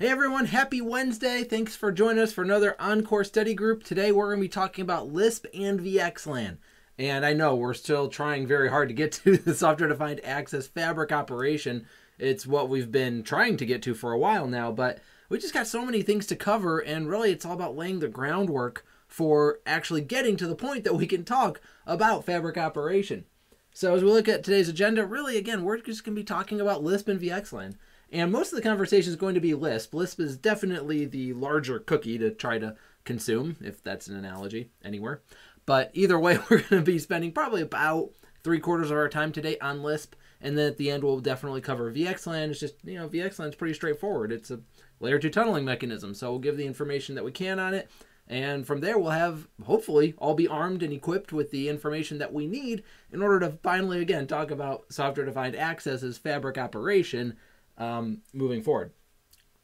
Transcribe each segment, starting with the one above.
Hey everyone, happy Wednesday. Thanks for joining us for another ENCOR study group. Today we're going to be talking about Lisp and VXLAN. And I know we're still trying very hard to get to the software defined access fabric operation. It's what we've been trying to get to for a while now, but we just got so many things to cover, and really it's all about laying the groundwork for actually getting to the point that we can talk about fabric operation. So as we look at today's agenda, really again, we're just going to be talking about Lisp and VXLAN. And most of the conversation is going to be Lisp. Lisp is definitely the larger cookie to try to consume, if that's an analogy anywhere. But either way, we're going to be spending probably about three quarters of our time today on Lisp. And then at the end, we'll definitely cover VXLAN. It's just, you know, VXLAN is pretty straightforward. It's a layer 2 tunneling mechanism. So we'll give the information that we can on it. And from there, we'll have, hopefully, all be armed and equipped with the information that we need in order to finally, again, talk about software defined access as fabric operation um, moving forward.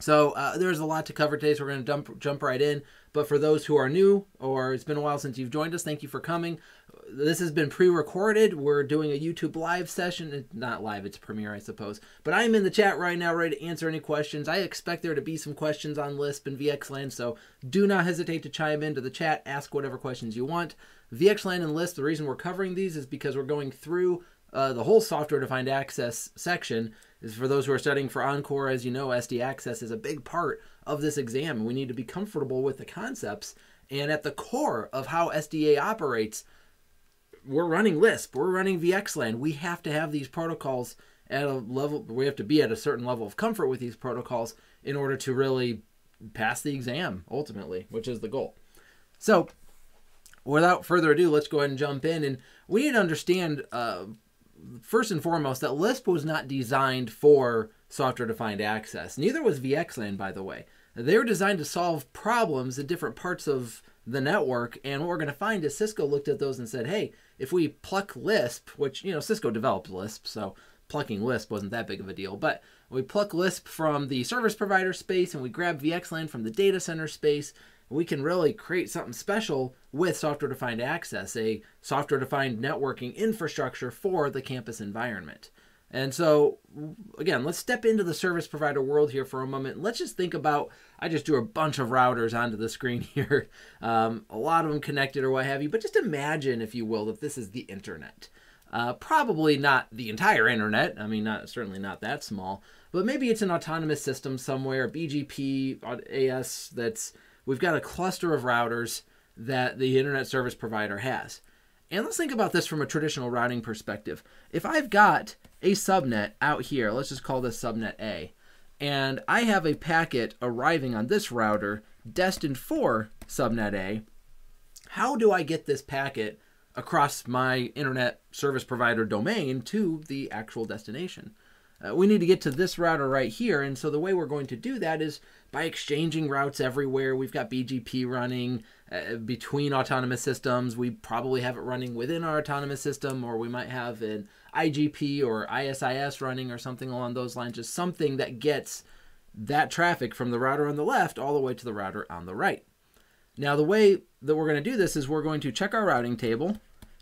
So uh, there's a lot to cover today, so we're going to jump jump right in. But for those who are new or it's been a while since you've joined us, thank you for coming. This has been pre-recorded. We're doing a YouTube live session. It's not live, it's premiere, I suppose. But I'm in the chat right now, ready to answer any questions. I expect there to be some questions on Lisp and VXLAN, so do not hesitate to chime into the chat. Ask whatever questions you want. VXLAN and Lisp. The reason we're covering these is because we're going through uh, the whole software-defined access section is for those who are studying for ENCOR. As you know, SD Access is a big part of this exam. We need to be comfortable with the concepts. And at the core of how SDA operates, we're running Lisp, we're running VXLAN. We have to have these protocols at a level, we have to be at a certain level of comfort with these protocols in order to really pass the exam, ultimately, which is the goal. So, without further ado, let's go ahead and jump in. And we need to understand uh, first and foremost that Lisp was not designed for software defined access. Neither was VXLAN, by the way. They were designed to solve problems in different parts of the network. And what we're going to find is Cisco looked at those and said, hey, if we pluck Lisp, which, you know, Cisco developed Lisp, so plucking Lisp wasn't that big of a deal, but we pluck Lisp from the service provider space and we grab VXLAN from the data center space we can really create something special with software defined access, a software defined networking infrastructure for the campus environment. And so, again, let's step into the service provider world here for a moment. Let's just think about I just drew a bunch of routers onto the screen here, um, a lot of them connected or what have you, but just imagine, if you will, that this is the internet. Uh, probably not the entire internet. I mean, not certainly not that small, but maybe it's an autonomous system somewhere, BGP, AS that's we've got a cluster of routers that the internet service provider has. And let's think about this from a traditional routing perspective. If I've got a subnet out here, let's just call this subnet A, and I have a packet arriving on this router destined for subnet A, how do I get this packet across my internet service provider domain to the actual destination? Uh, we need to get to this router right here, and so the way we're going to do that is by exchanging routes everywhere. We've got BGP running uh, between autonomous systems. We probably have it running within our autonomous system, or we might have an IGP or ISIS running or something along those lines. Just something that gets that traffic from the router on the left all the way to the router on the right. Now, the way that we're going to do this is we're going to check our routing table,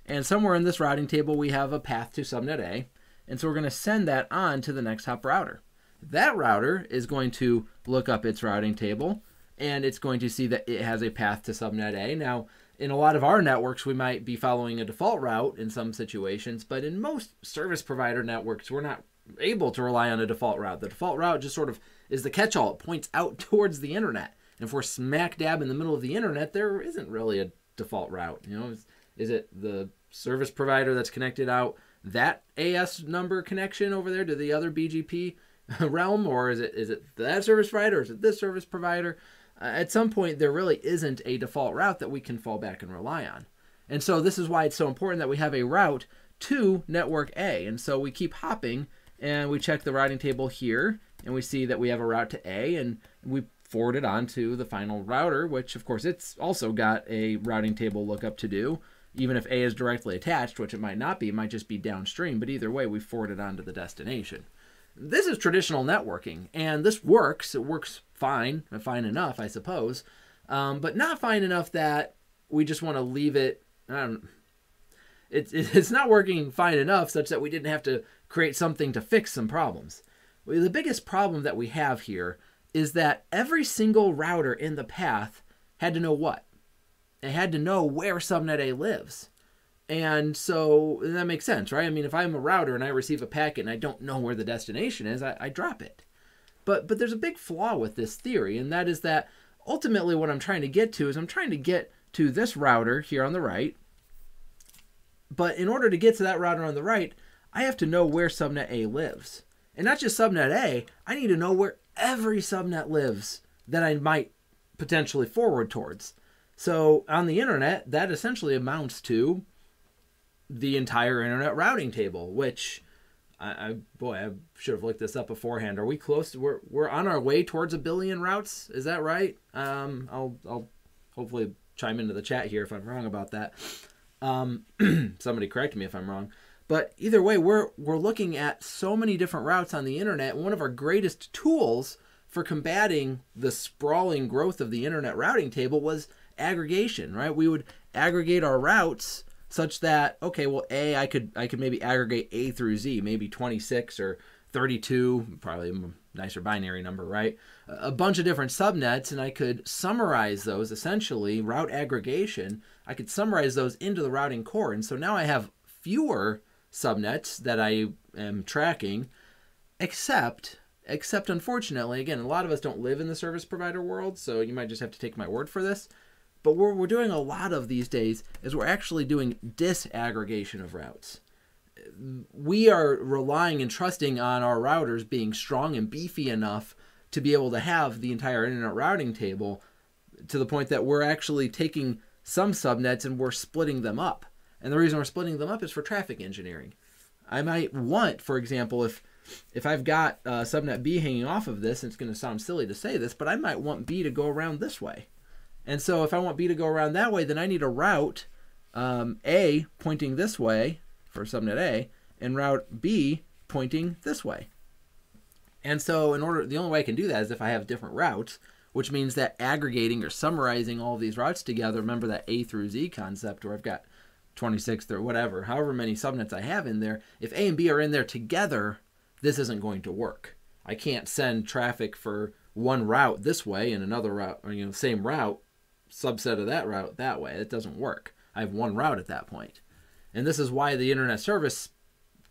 and somewhere in this routing table we have a path to subnet A, and so we're going to send that on to the next hop router. That router is going to look up its routing table and it's going to see that it has a path to subnet A. Now, in a lot of our networks, we might be following a default route in some situations, but in most service provider networks, we're not able to rely on a default route. The default route just sort of is the catch all, it points out towards the internet. And if we're smack dab in the middle of the internet, there isn't really a default route. You know, is, is it the service provider that's connected out that AS number connection over there to the other BGP realm, or is it is it that service provider, or is it this service provider? Uh, at some point, there really isn't a default route that we can fall back and rely on. And so this is why it's so important that we have a route to network A. And so we keep hopping and we check the routing table here and we see that we have a route to A and we forward it on to the final router, which of course it's also got a routing table lookup to do. Even if A is directly attached, which it might not be, it might just be downstream, but either way, we forward it on to the destination. This is traditional networking, and this works. It works fine, fine enough, I suppose, um, but not fine enough that we just want to leave it. I don't. It's it's not working fine enough such that we didn't have to create something to fix some problems. The biggest problem that we have here is that every single router in the path had to know what? It had to know where subnet A lives. And so and that makes sense, right? I mean, if I'm a router and I receive a packet and I don't know where the destination is, I, I drop it. But but there's a big flaw with this theory, and that is that ultimately what I'm trying to get to is I'm trying to get to this router here on the right. But in order to get to that router on the right, I have to know where subnet A lives. And not just subnet A, I need to know where every subnet lives that I might potentially forward towards. So on the internet, that essentially amounts to the entire internet routing table, which I, I, boy, I should have looked this up beforehand. Are we close? To, we're we're on our way towards a billion routes. Is that right? Um, I'll I'll hopefully chime into the chat here if I'm wrong about that. Um, somebody correct me if I'm wrong. But either way, we're we're looking at so many different routes on the internet. One of our greatest tools for combating the sprawling growth of the internet routing table was aggregation, right? We would aggregate our routes such that okay, well, A, I could I could maybe aggregate A through Z, maybe 26 or 32, probably a nicer binary number, right? A bunch of different subnets, and I could summarize those essentially, route aggregation. I could summarize those into the routing core. And so now I have fewer subnets that I am tracking, except except unfortunately, again, a lot of us don't live in the service provider world, so you might just have to take my word for this. But what we're doing a lot of these days is we're actually doing disaggregation of routes. We are relying and trusting on our routers being strong and beefy enough to be able to have the entire internet routing table to the point that we're actually taking some subnets and we're splitting them up. And the reason we're splitting them up is for traffic engineering. I might want, for example, if if I've got uh, subnet B hanging off of this, and it's going to sound silly to say this, but I might want B to go around this way. And so if I want B to go around that way, then I need a route um, A pointing this way for subnet A and route B pointing this way. And so in order the only way I can do that is if I have different routes, which means that aggregating or summarizing all these routes together, remember that A through Z concept where I've got 26 or whatever, however many subnets I have in there, if A and B are in there together, this isn't going to work. I can't send traffic for one route this way and another route, or, you know, same route, subset of that route that way. It doesn't work. I have one route at that point. And this is why the internet service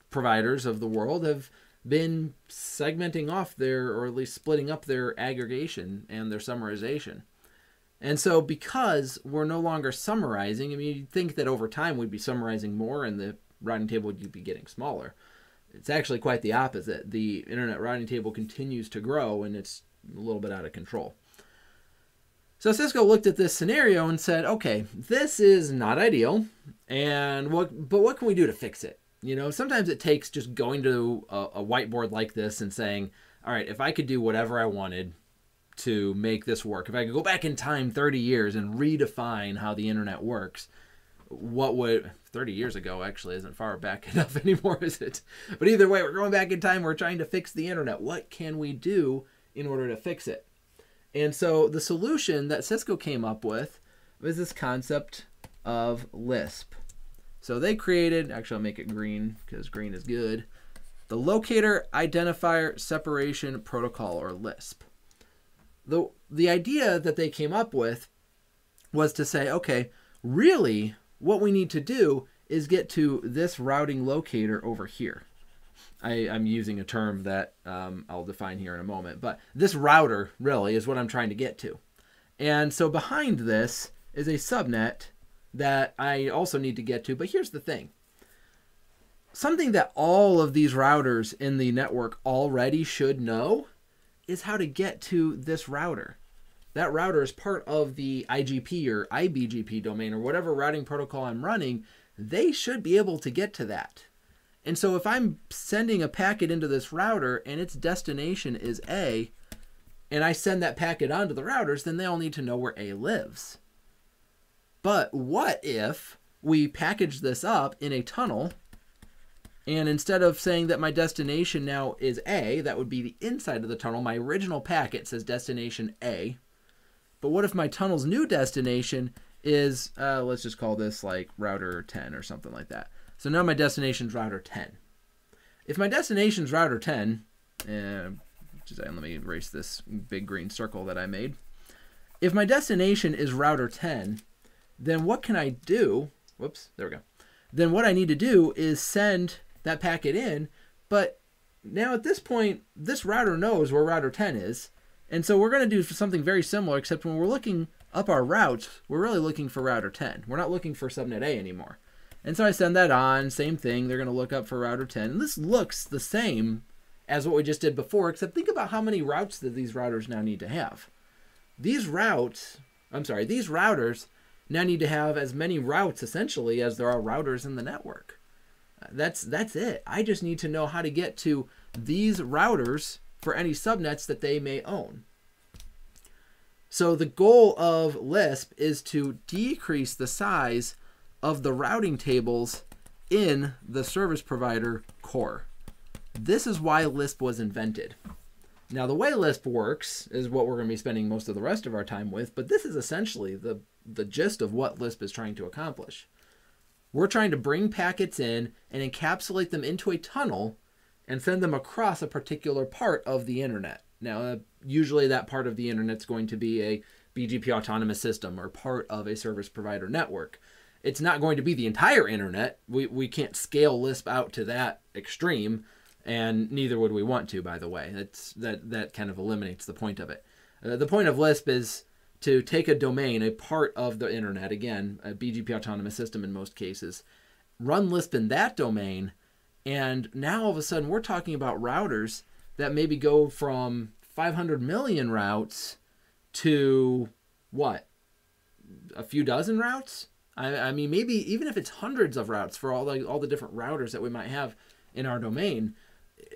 providers of the world have been segmenting off their, or at least splitting up their aggregation and their summarization. And so, because we're no longer summarizing, I mean, you'd think that over time we'd be summarizing more and the routing table would be getting smaller. It's actually quite the opposite. The internet routing table continues to grow and it's a little bit out of control. So Cisco looked at this scenario and said, "Okay, this is not ideal, and what? But what can we do to fix it? You know, sometimes it takes just going to a, a whiteboard like this and saying, "All right, if I could do whatever I wanted to make this work, if I could go back in time 30 years and redefine how the internet works, what would 30 years ago actually isn't far back enough anymore, is it? But either way, we're going back in time. We're trying to fix the internet. What can we do in order to fix it?" And so the solution that Cisco came up with was this concept of Lisp. So they created, actually I'll make it green because green is good, the Locator Identifier Separation Protocol or Lisp. The, the idea that they came up with was to say, okay, really what we need to do is get to this routing locator over here. I, am using a term that um, I'll define here in a moment, but this router really is what I'm trying to get to. And so behind this is a subnet that I also need to get to, but here's the thing. Something that all of these routers in the network already should know is how to get to this router. That router is part of the IGP or IBGP domain or whatever routing protocol I'm running. They should be able to get to that. And so if I'm sending a packet into this router and its destination is A, and I send that packet onto the routers, then they all need to know where A lives. But what if we package this up in a tunnel and instead of saying that my destination now is A, that would be the inside of the tunnel. My original packet says destination A. But what if my tunnel's new destination is, uh, let's just call this like router 10 or something like that. So now my destination's router 10. If my destination's router 10, uh, let me erase this big green circle that I made. If my destination is router 10, then what can I do? Whoops, there we go. Then what I need to do is send that packet in, but now at this point, this router knows where router 10 is, and so we're going to do something very similar, except when we're looking up our routes, we're really looking for router 10. We're not looking for subnet A anymore. And so I send that on, same thing, they're going to look up for router 10. And this looks the same as what we just did before, except think about how many routes that these routers now need to have. These routes, I'm sorry, these routers now need to have as many routes essentially as there are routers in the network. Uh, that's that's it. I just need to know how to get to these routers for any subnets that they may own. So the goal of Lisp is to decrease the size of the routing tables in the service provider core. This is why Lisp was invented. Now, the way Lisp works is what we're going to be spending most of the rest of our time with, but this is essentially the, the gist of what Lisp is trying to accomplish. We're trying to bring packets in and encapsulate them into a tunnel and send them across a particular part of the internet. Now, uh, usually that part of the internet is going to be a BGP autonomous system or part of a service provider network. It's not going to be the entire internet. We, we can't scale Lisp out to that extreme, and neither would we want to, by the way. That's, that, that kind of eliminates the point of it. Uh, the point of Lisp is to take a domain, a part of the internet, again, a BGP autonomous system in most cases, run Lisp in that domain, and now all of a sudden we're talking about routers that maybe go from 500 million routes to what? A few dozen routes? I, I mean, maybe even if it's hundreds of routes for all the, all the different routers that we might have in our domain,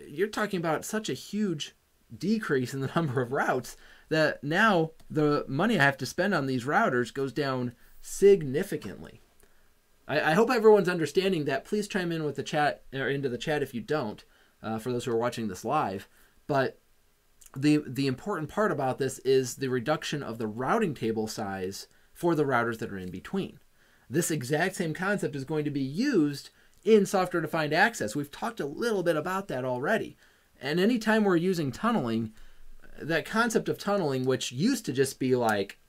you're talking about such a huge decrease in the number of routes that now the money I have to spend on these routers goes down significantly. I, I hope everyone's understanding that. Please chime in with the chat or into the chat if you don't, uh, for those who are watching this live. But the the important part about this is the reduction of the routing table size for the routers that are in between. This exact same concept is going to be used in software defined access. We've talked a little bit about that already. And anytime we're using tunneling, that concept of tunneling, which used to just be like,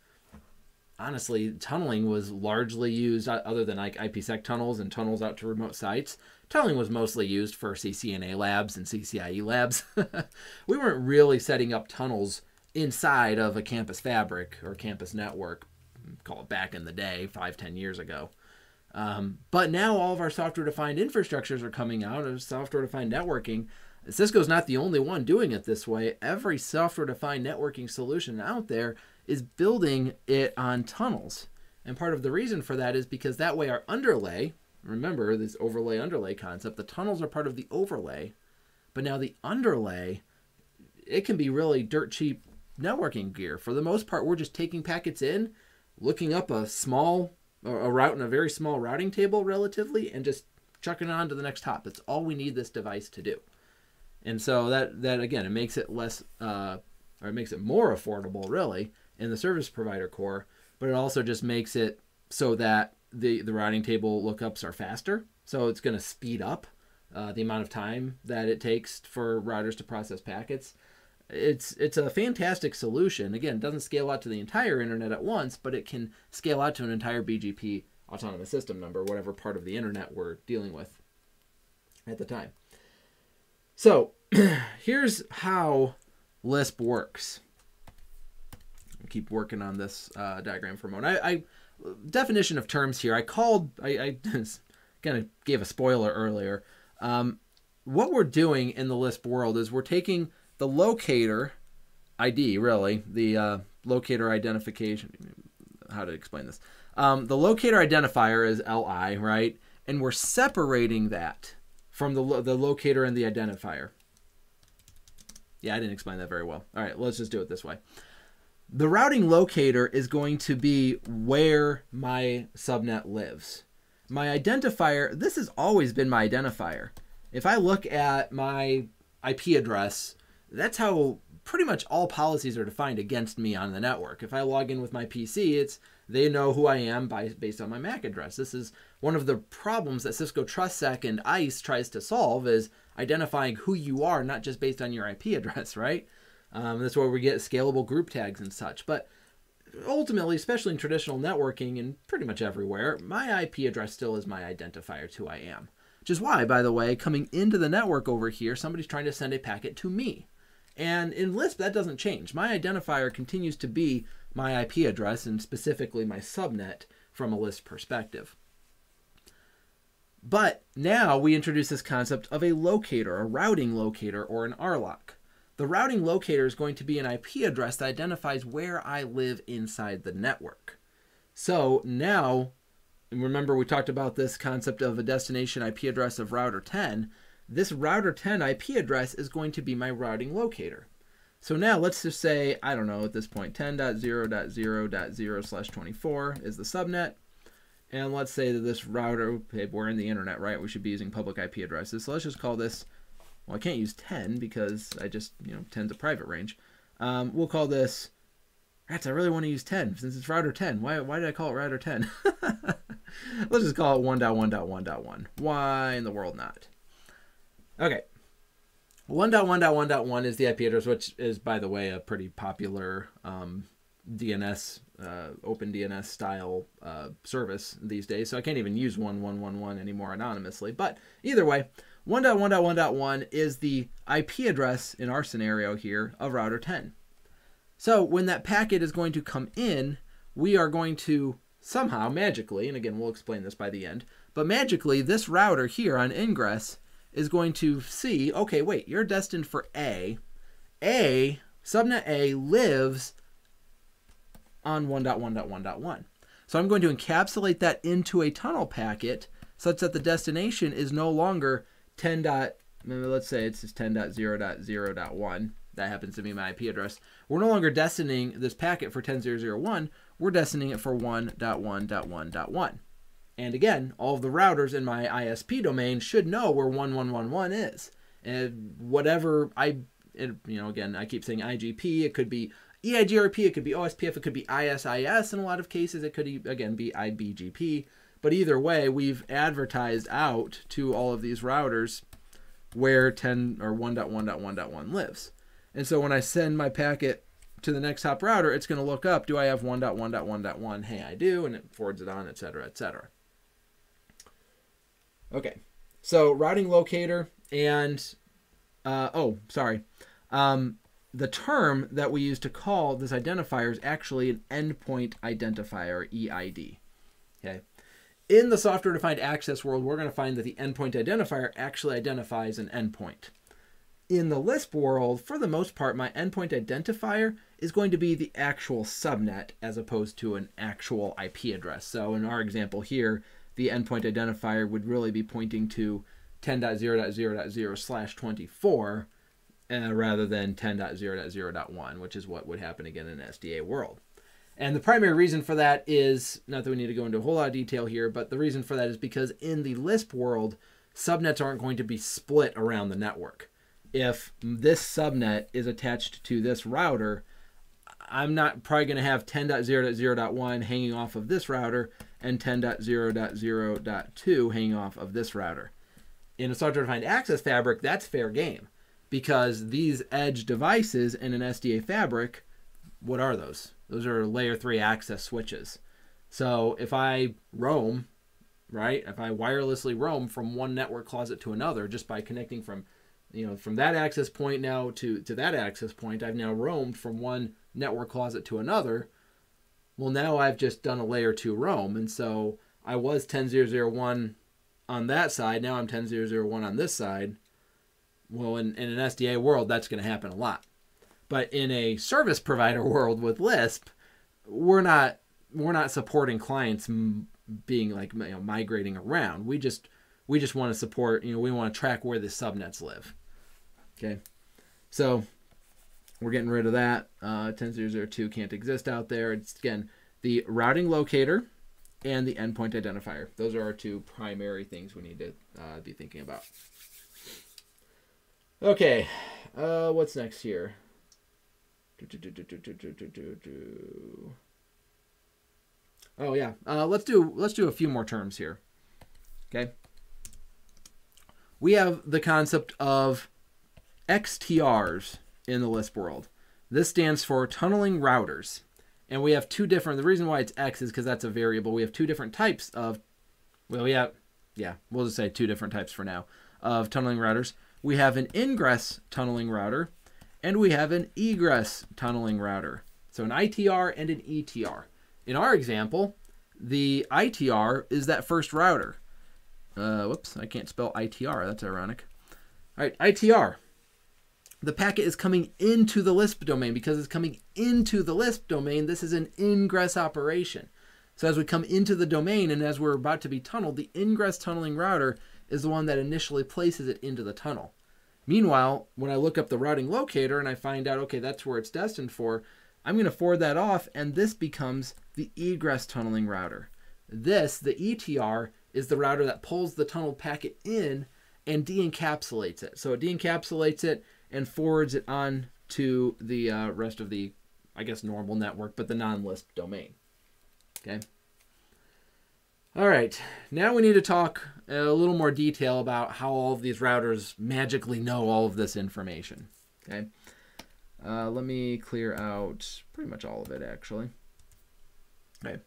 honestly, tunneling was largely used, uh, other than like IPsec tunnels and tunnels out to remote sites, tunneling was mostly used for CCNA labs and CCIE labs. we weren't really setting up tunnels inside of a campus fabric or campus network, call it back in the day, five, ten years ago. Um, but now all of our software defined infrastructures are coming out of software defined networking Cisco's not the only one doing it this way. Every software defined networking solution out there is building it on tunnels. And part of the reason for that is because that way our underlay, remember this overlay underlay concept, the tunnels are part of the overlay. But now the underlay, it can be really dirt cheap networking gear. For the most part, we're just taking packets in, looking up a small a route in a very small routing table relatively and just chucking it on to the next hop. That's all we need this device to do. And so that that again it makes it less uh, or it makes it more affordable really in the service provider core but it also just makes it so that the the routing table lookups are faster. So it's going to speed up uh, the amount of time that it takes for routers to process packets it's it's a fantastic solution again it doesn't scale out to the entire internet at once but it can scale out to an entire bgp autonomous system number whatever part of the internet we're dealing with at the time so here's how Lisp works. I'll keep working on this uh, diagram for a moment. I, I, definition of terms here. I called. I, I kind of gave a spoiler earlier. Um, what we're doing in the Lisp world is we're taking the locator ID, really the uh, locator identification. How to explain this? Um, the locator identifier is li, right? And we're separating that from the the locator and the identifier. Yeah, I didn't explain that very well. All right, let's just do it this way. The routing locator is going to be where my subnet lives. My identifier, this has always been my identifier. If I look at my IP address, that's how pretty much all policies are defined against me on the network. If I log in with my PC, it's they know who I am by based on my MAC address. This is one of the problems that Cisco TrustSec and ISE tries to solve is identifying who you are, not just based on your IP address, right? Um, that's where we get scalable group tags and such. But ultimately, especially in traditional networking and pretty much everywhere, my IP address still is my identifier to who I am. Which is why, by the way, coming into the network over here, somebody's trying to send a packet to me. And in Lisp, that doesn't change. My identifier continues to be my IP address and specifically my subnet from a Lisp perspective. But now we introduce this concept of a locator, a routing locator, or an RLOC. The routing locator is going to be an IP address that identifies where I live inside the network. So now, remember we talked about this concept of a destination IP address of router 10. This router 10 IP address is going to be my routing locator. So now let's just say, I don't know, at this point, 10.0.0.0 slash 24 is the subnet. And let's say that this router, we're in the internet, right? We should be using public IP addresses. So let's just call this well, I can't use 10 because I just, you know, 10's a private range. Um, we'll call this, rats, I really want to use 10 since it's router 10. Why, why did I call it router 10? Let's just call it 1.1.1.1. Why in the world not? Okay. 1.1.1.1 is the IP address, which is, by the way, a pretty popular um, DNS, uh, open DNS style uh, service these days. So I can't even use 1111 anymore anonymously. But either way, 1.1.1.1 is the IP address in our scenario here of router 10. So when that packet is going to come in, we are going to somehow magically, and again we'll explain this by the end, but magically this router here on ingress is going to see, okay, wait, you're destined for A. A, subnet A lives on 1.1.1.1. So I'm going to encapsulate that into a tunnel packet such that the destination is no longer 10 dot let's say it's just 10.0.0.1 that happens to be my IP address. We're no longer destining this packet for 10.0.0.1, we're destining it for 1.1.1.1. And again, all of the routers in my ISP domain should know where 1111 is. And whatever I, you know, again, I keep saying IGP, it could be EIGRP, it could be OSPF, it could be ISIS in a lot of cases, it could, again, be IBGP. But either way, we've advertised out to all of these routers where 10 or 1.1.1.1 lives. And so when I send my packet to the next hop router, it's going to look up, do I have 1.1.1.1? Hey, I do, and it forwards it on, et cetera, et etc. Okay, so routing locator and, uh, oh, sorry. Um, the term that we use to call this identifier is actually an endpoint identifier, EID. Okay, in the software defined access world, we're going to find that the endpoint identifier actually identifies an endpoint. In the Lisp world, for the most part, my endpoint identifier is going to be the actual subnet as opposed to an actual IP address. So in our example here, the endpoint identifier would really be pointing to 10.0.0.0 slash 24 uh, rather than 10.0.0.1, which is what would happen again in SDA world. And the primary reason for that is not that we need to go into a whole lot of detail here, but the reason for that is because in the Lisp world, subnets aren't going to be split around the network. If this subnet is attached to this router, I'm not probably going to have 10.0.0.1 hanging off of this router and 10.0.0.2 hanging off of this router. In a software defined access fabric, that's fair game because these edge devices in an SDA fabric, what are those? Those are layer three access switches. So if I roam, right, if I wirelessly roam from one network closet to another just by connecting from, you know, from that access point now to, to that access point, I've now roamed from one network closet to another. Well, now I've just done a layer two roam. And so I was 10001 on that side. Now I'm 10001 on this side. Well, in, in an SDA world, that's going to happen a lot. But in a service provider world with Lisp, we're not we're not supporting clients being like you know, migrating around. We just we just want to support you know we want to track where the subnets live. Okay, so we're getting rid of that. Uh, 10002 can't exist out there. It's again the routing locator and the endpoint identifier. Those are our two primary things we need to uh, be thinking about. Okay, uh, what's next here? Oh yeah, uh, let's do let's do a few more terms here. Okay. We have the concept of XTRs in the Lisp world. This stands for tunneling routers. And we have two different, the reason why it's X is because that's a variable. We have two different types of, well, we have, yeah, we'll just say two different types for now of tunneling routers. We have an ingress tunneling router and we have an egress tunneling router. So an ITR and an ETR. In our example, the ITR is that first router. Uh, whoops, I can't spell ITR. That's ironic. All right, ITR. The packet is coming into the Lisp domain. Because it's coming into the Lisp domain, this is an ingress operation. So as we come into the domain and as we're about to be tunneled, the ingress tunneling router is the one that initially places it into the tunnel. Meanwhile, when I look up the routing locator and I find out, okay, that's where it's destined for, I'm going to forward that off, and this becomes the egress tunneling router. This, the ETR, is the router that pulls the tunneled packet in and de-encapsulates it. So it de-encapsulates it and forwards it on to the uh, rest of the, I guess, normal network, but the non-Lisp domain. Okay. All right, now we need to talk a little more detail about how all of these routers magically know all of this information. Okay, uh, let me clear out pretty much all of it actually. Okay,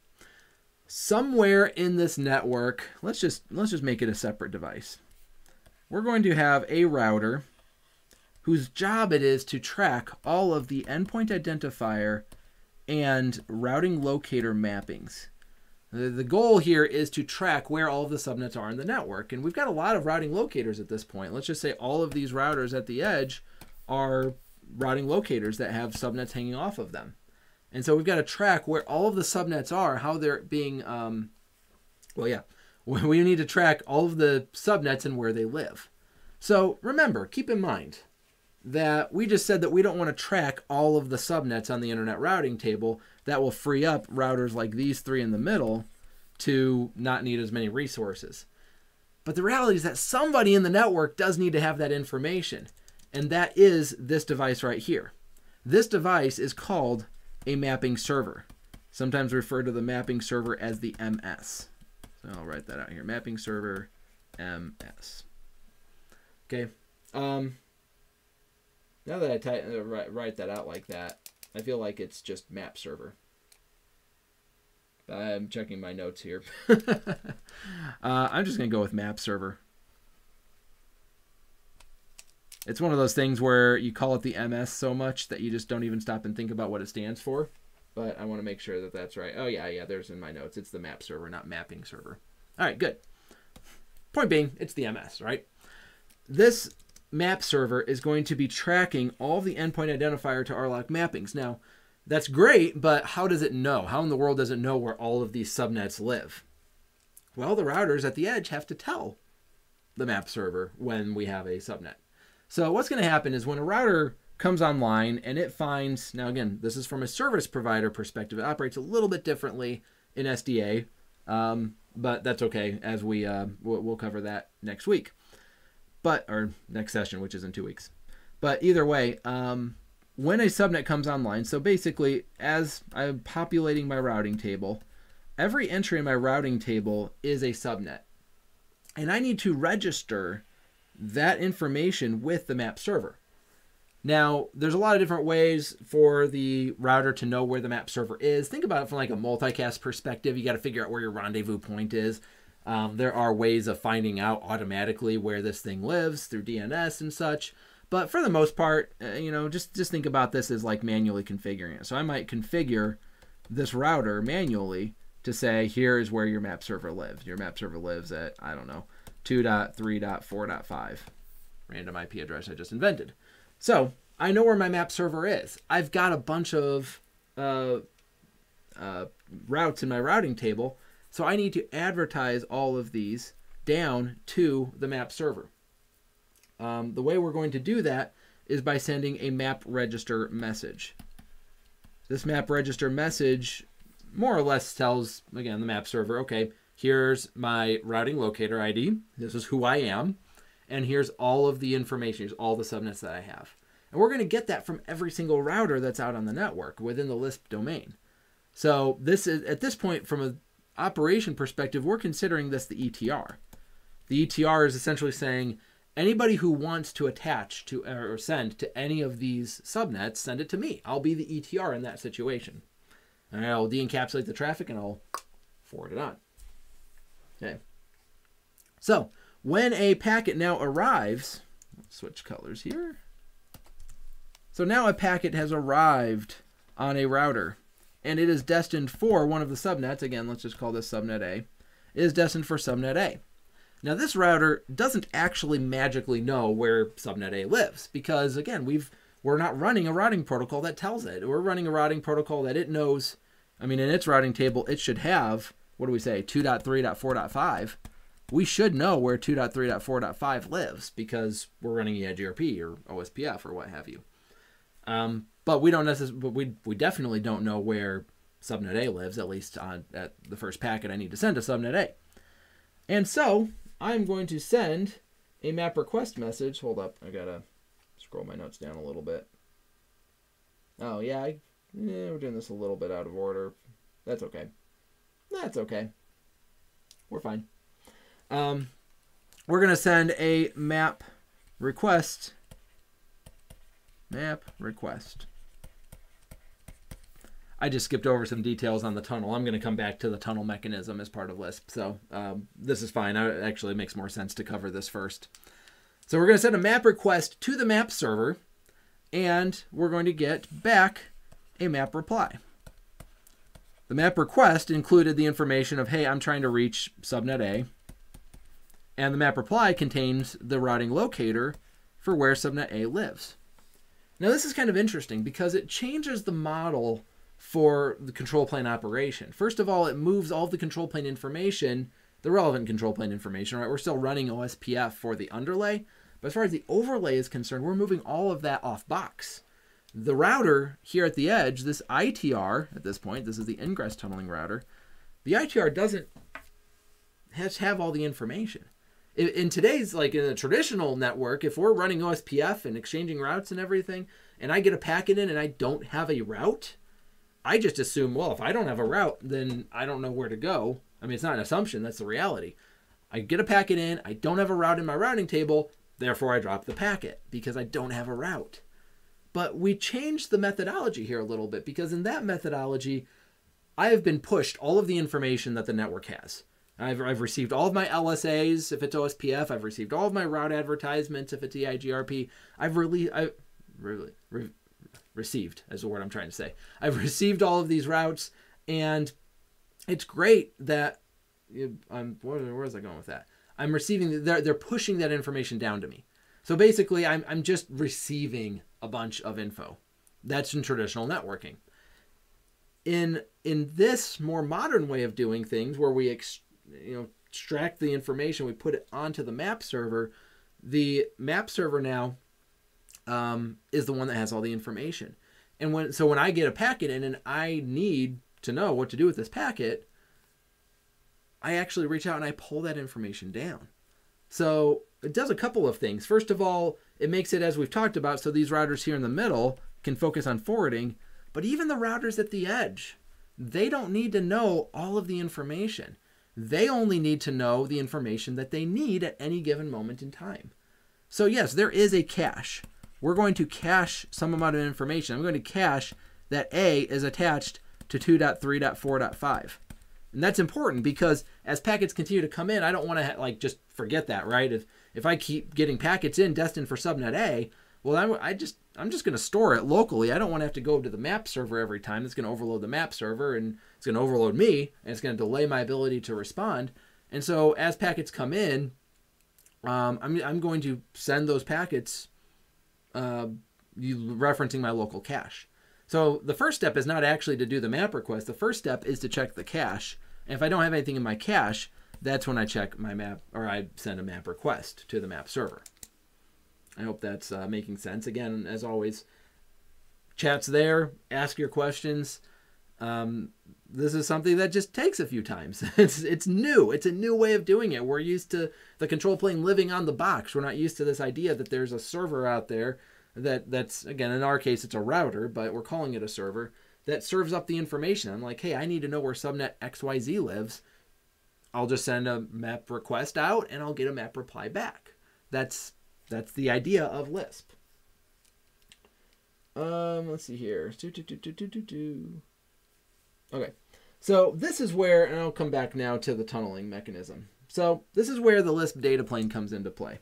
somewhere in this network, let's just let's just make it a separate device. We're going to have a router whose job it is to track all of the endpoint identifier and routing locator mappings. The goal here is to track where all of the subnets are in the network. And we've got a lot of routing locators at this point. Let's just say all of these routers at the edge are routing locators that have subnets hanging off of them. And so we've got to track where all of the subnets are, how they're being, um, well, yeah, we need to track all of the subnets and where they live. So remember, keep in mind that we just said that we don't want to track all of the subnets on the internet routing table that will free up routers like these three in the middle to not need as many resources. But the reality is that somebody in the network does need to have that information, and that is this device right here. This device is called a mapping server. Sometimes refer to the mapping server as the MS. So I'll write that out here. Mapping server MS. Okay. Um, now that I type, uh, write, that out like that, I feel like it's just map server. I'm checking my notes here. uh, I'm just going to go with map server. It's one of those things where you call it the MS so much that you just don't even stop and think about what it stands for. But I want to make sure that that's right. Oh, yeah, yeah, there's in my notes. It's the map server, not mapping server. All right, good. Point being, it's the MS, right? This map server is going to be tracking all the endpoint identifier to RLOC mappings. Now, that's great, but how does it know? How in the world does it know where all of these subnets live? Well, the routers at the edge have to tell the map server when we have a subnet. So what's going to happen is when a router comes online and it finds, now again, this is from a service provider perspective, it operates a little bit differently in SDA, um, but that's okay as we, uh, we'll cover that next week but or next session, which is in two weeks. But either way, um, when a subnet comes online, so basically, as I'm populating my routing table, every entry in my routing table is a subnet, and I need to register that information with the map server. Now, there's a lot of different ways for the router to know where the map server is. Think about it from like a multicast perspective. You got to figure out where your rendezvous point is. Um, there are ways of finding out automatically where this thing lives through DNS and such. But for the most part, uh, you know, just just think about this as like manually configuring it. So I might configure this router manually to say here is where your map server lives. Your map server lives at I don't know 2.3.4.5 random IP address I just invented. So I know where my map server is. I've got a bunch of uh, uh, routes in my routing table so I need to advertise all of these down to the map server. Um, the way we're going to do that is by sending a map register message. This map register message more or less tells, again, the map server, okay, here's my routing locator ID. This is who I am. And here's all of the information, here's all the subnets that I have. And we're going to get that from every single router that's out on the network within the Lisp domain. So this is at this point, from a operation perspective, we're considering this the ETR. The ETR is essentially saying anybody who wants to attach to or send to any of these subnets, send it to me. I'll be the ETR in that situation. And I'll de-encapsulate the traffic and I'll forward it on. Okay. So when a packet now arrives, switch colors here. So now a packet has arrived on a router and it is destined for one of the subnets. Again, let's just call this subnet A. It is destined for subnet A. Now this router doesn't actually magically know where subnet A lives because again, we've we're not running a routing protocol that tells it. We're running a routing protocol that it knows. I mean, in its routing table, it should have what do we say 2.3.4.5 we should know where 2.3.4.5 lives because we're running EIGRP or OSPF or what have you. Um, but we don't necessarily, but we, we definitely don't know where subnet A lives, at least on at the first packet I need to send to subnet A. And so I'm going to send a map request message. Hold up, I gotta scroll my notes down a little bit. Oh yeah, I, yeah, we're doing this a little bit out of order. That's okay. That's okay. We're fine. Um, we're to send a map request. Map request. I just skipped over some details on the tunnel. I'm going to come back to the tunnel mechanism as part of Lisp. So um, this is fine. It actually makes more sense to cover this first. So we're going to send a map request to the map server, and we're going to get back a map reply. The map request included the information of, hey, I'm trying to reach subnet A and the map reply contains the routing locator for where subnet A lives. Now this is kind of interesting because it changes the model for the control plane operation. First of all, it moves all the control plane information, the relevant control plane information, right? We're still running OSPF for the underlay, but as far as the overlay is concerned, we're moving all of that off box. The router here at the edge, this ITR at this point, this is the ingress tunneling router, the ITR doesn't has have all the information in today's like in a traditional network if we're running ospf and exchanging routes and everything and i get a packet in and i don't have a route i just assume well if i don't have a route then i don't know where to go i mean it's not an assumption that's the reality i get a packet in i don't have a route in my routing table therefore i drop the packet because i don't have a route but we changed the methodology here a little bit because in that methodology i have been pushed all of the information that the network has I've, I've received all of my LSAs if it's OSPF. I've received all of my route advertisements if it's EIGRP. I've really, I really re, received is the word I'm trying to say. I've received all of these routes, and it's great that I'm. Where, where was I going with that? I'm receiving. They're they're pushing that information down to me. So basically, I'm I'm just receiving a bunch of info. That's in traditional networking. In in this more modern way of doing things, where we ex- you know extract the information, we put it onto the map server. The map server now um, is the one that has all the information. And when so when I get a packet in and I need to know what to do with this packet, I actually reach out and I pull that information down. So it does a couple of things. First of all, it makes it as we've talked about, so these routers here in the middle can focus on forwarding, but even the routers at the edge, they don't need to know all of the information. They only need to know the information that they need at any given moment in time. So yes, there is a cache. We're going to cache some amount of information. I'm going to cache that A is attached to 2.3.4.5. And that's important because as packets continue to come in, I don't want to like just forget that, right? If if I keep getting packets in destined for subnet A, well, I'm, I just I'm just going to store it locally. I don't want to have to go to the map server every time. It's going to overload the map server and it's going to overload me and it's going to delay my ability to respond. And so as packets come in, um, I'm, I'm going to send those packets uh, you referencing my local cache. So the first step is not actually to do the map request. The first step is to check the cache. And if I don't have anything in my cache, that's when I check my map or I send a map request to the map server. I hope that's uh, making sense. Again, as always, chat's there. Ask your questions. Um, this is something that just takes a few times. It's it's new. It's a new way of doing it. We're used to the control plane living on the box. We're not used to this idea that there's a server out there that that's again in our case it's a router, but we're calling it a server that serves up the information. I'm like, hey, I need to know where subnet XYZ lives. I'll just send a map request out and I'll get a map reply back. That's that's the idea of Lisp. Um, let's see here. Okay, so this is where, and I'll come back now to the tunneling mechanism. So this is where the Lisp data plane comes into play.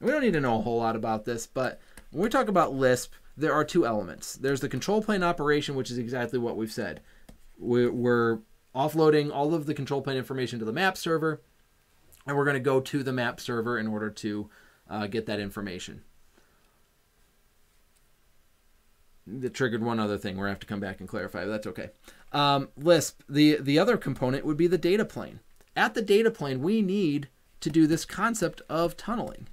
And we don't need to know a whole lot about this, but when we talk about Lisp, there are two elements. There's the control plane operation, which is exactly what we've said. We're offloading all of the control plane information to the map server, and we're going to go to the map server in order to uh, get that information. That triggered one other thing. Going to have to come back and clarify. that's okay. Um, Lisp, the, the other component would be the data plane. At the data plane, we need to do this concept of tunneling.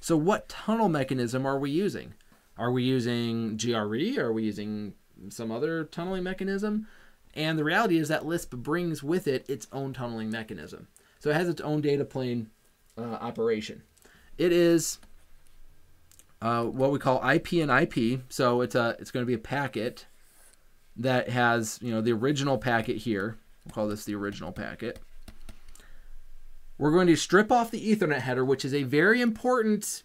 So what tunnel mechanism are we using? Are we using GRE? Are we using some other tunneling mechanism? And the reality is that Lisp brings with it its own tunneling mechanism. So it has its own data plane uh, operation. It is uh, what we call IP and IP. So it's a it's going to be a packet that has you know the original packet here. We'll call this the original packet. We're going to strip off the Ethernet header, which is a very important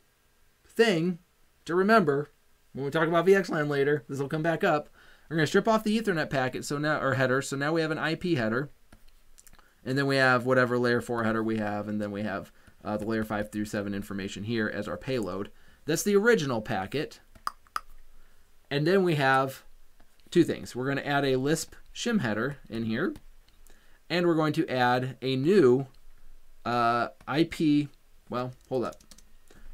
thing to remember when we talk about VXLAN later. This will come back up. We're going to strip off the Ethernet packet, so now or header. So now we have an IP header, and then we have whatever layer four header we have, and then we have uh, the layer five through seven information here as our payload. That's the original packet, and then we have two things. We're going to add a Lisp shim header in here, and we're going to add a new uh, IP. Well, hold up.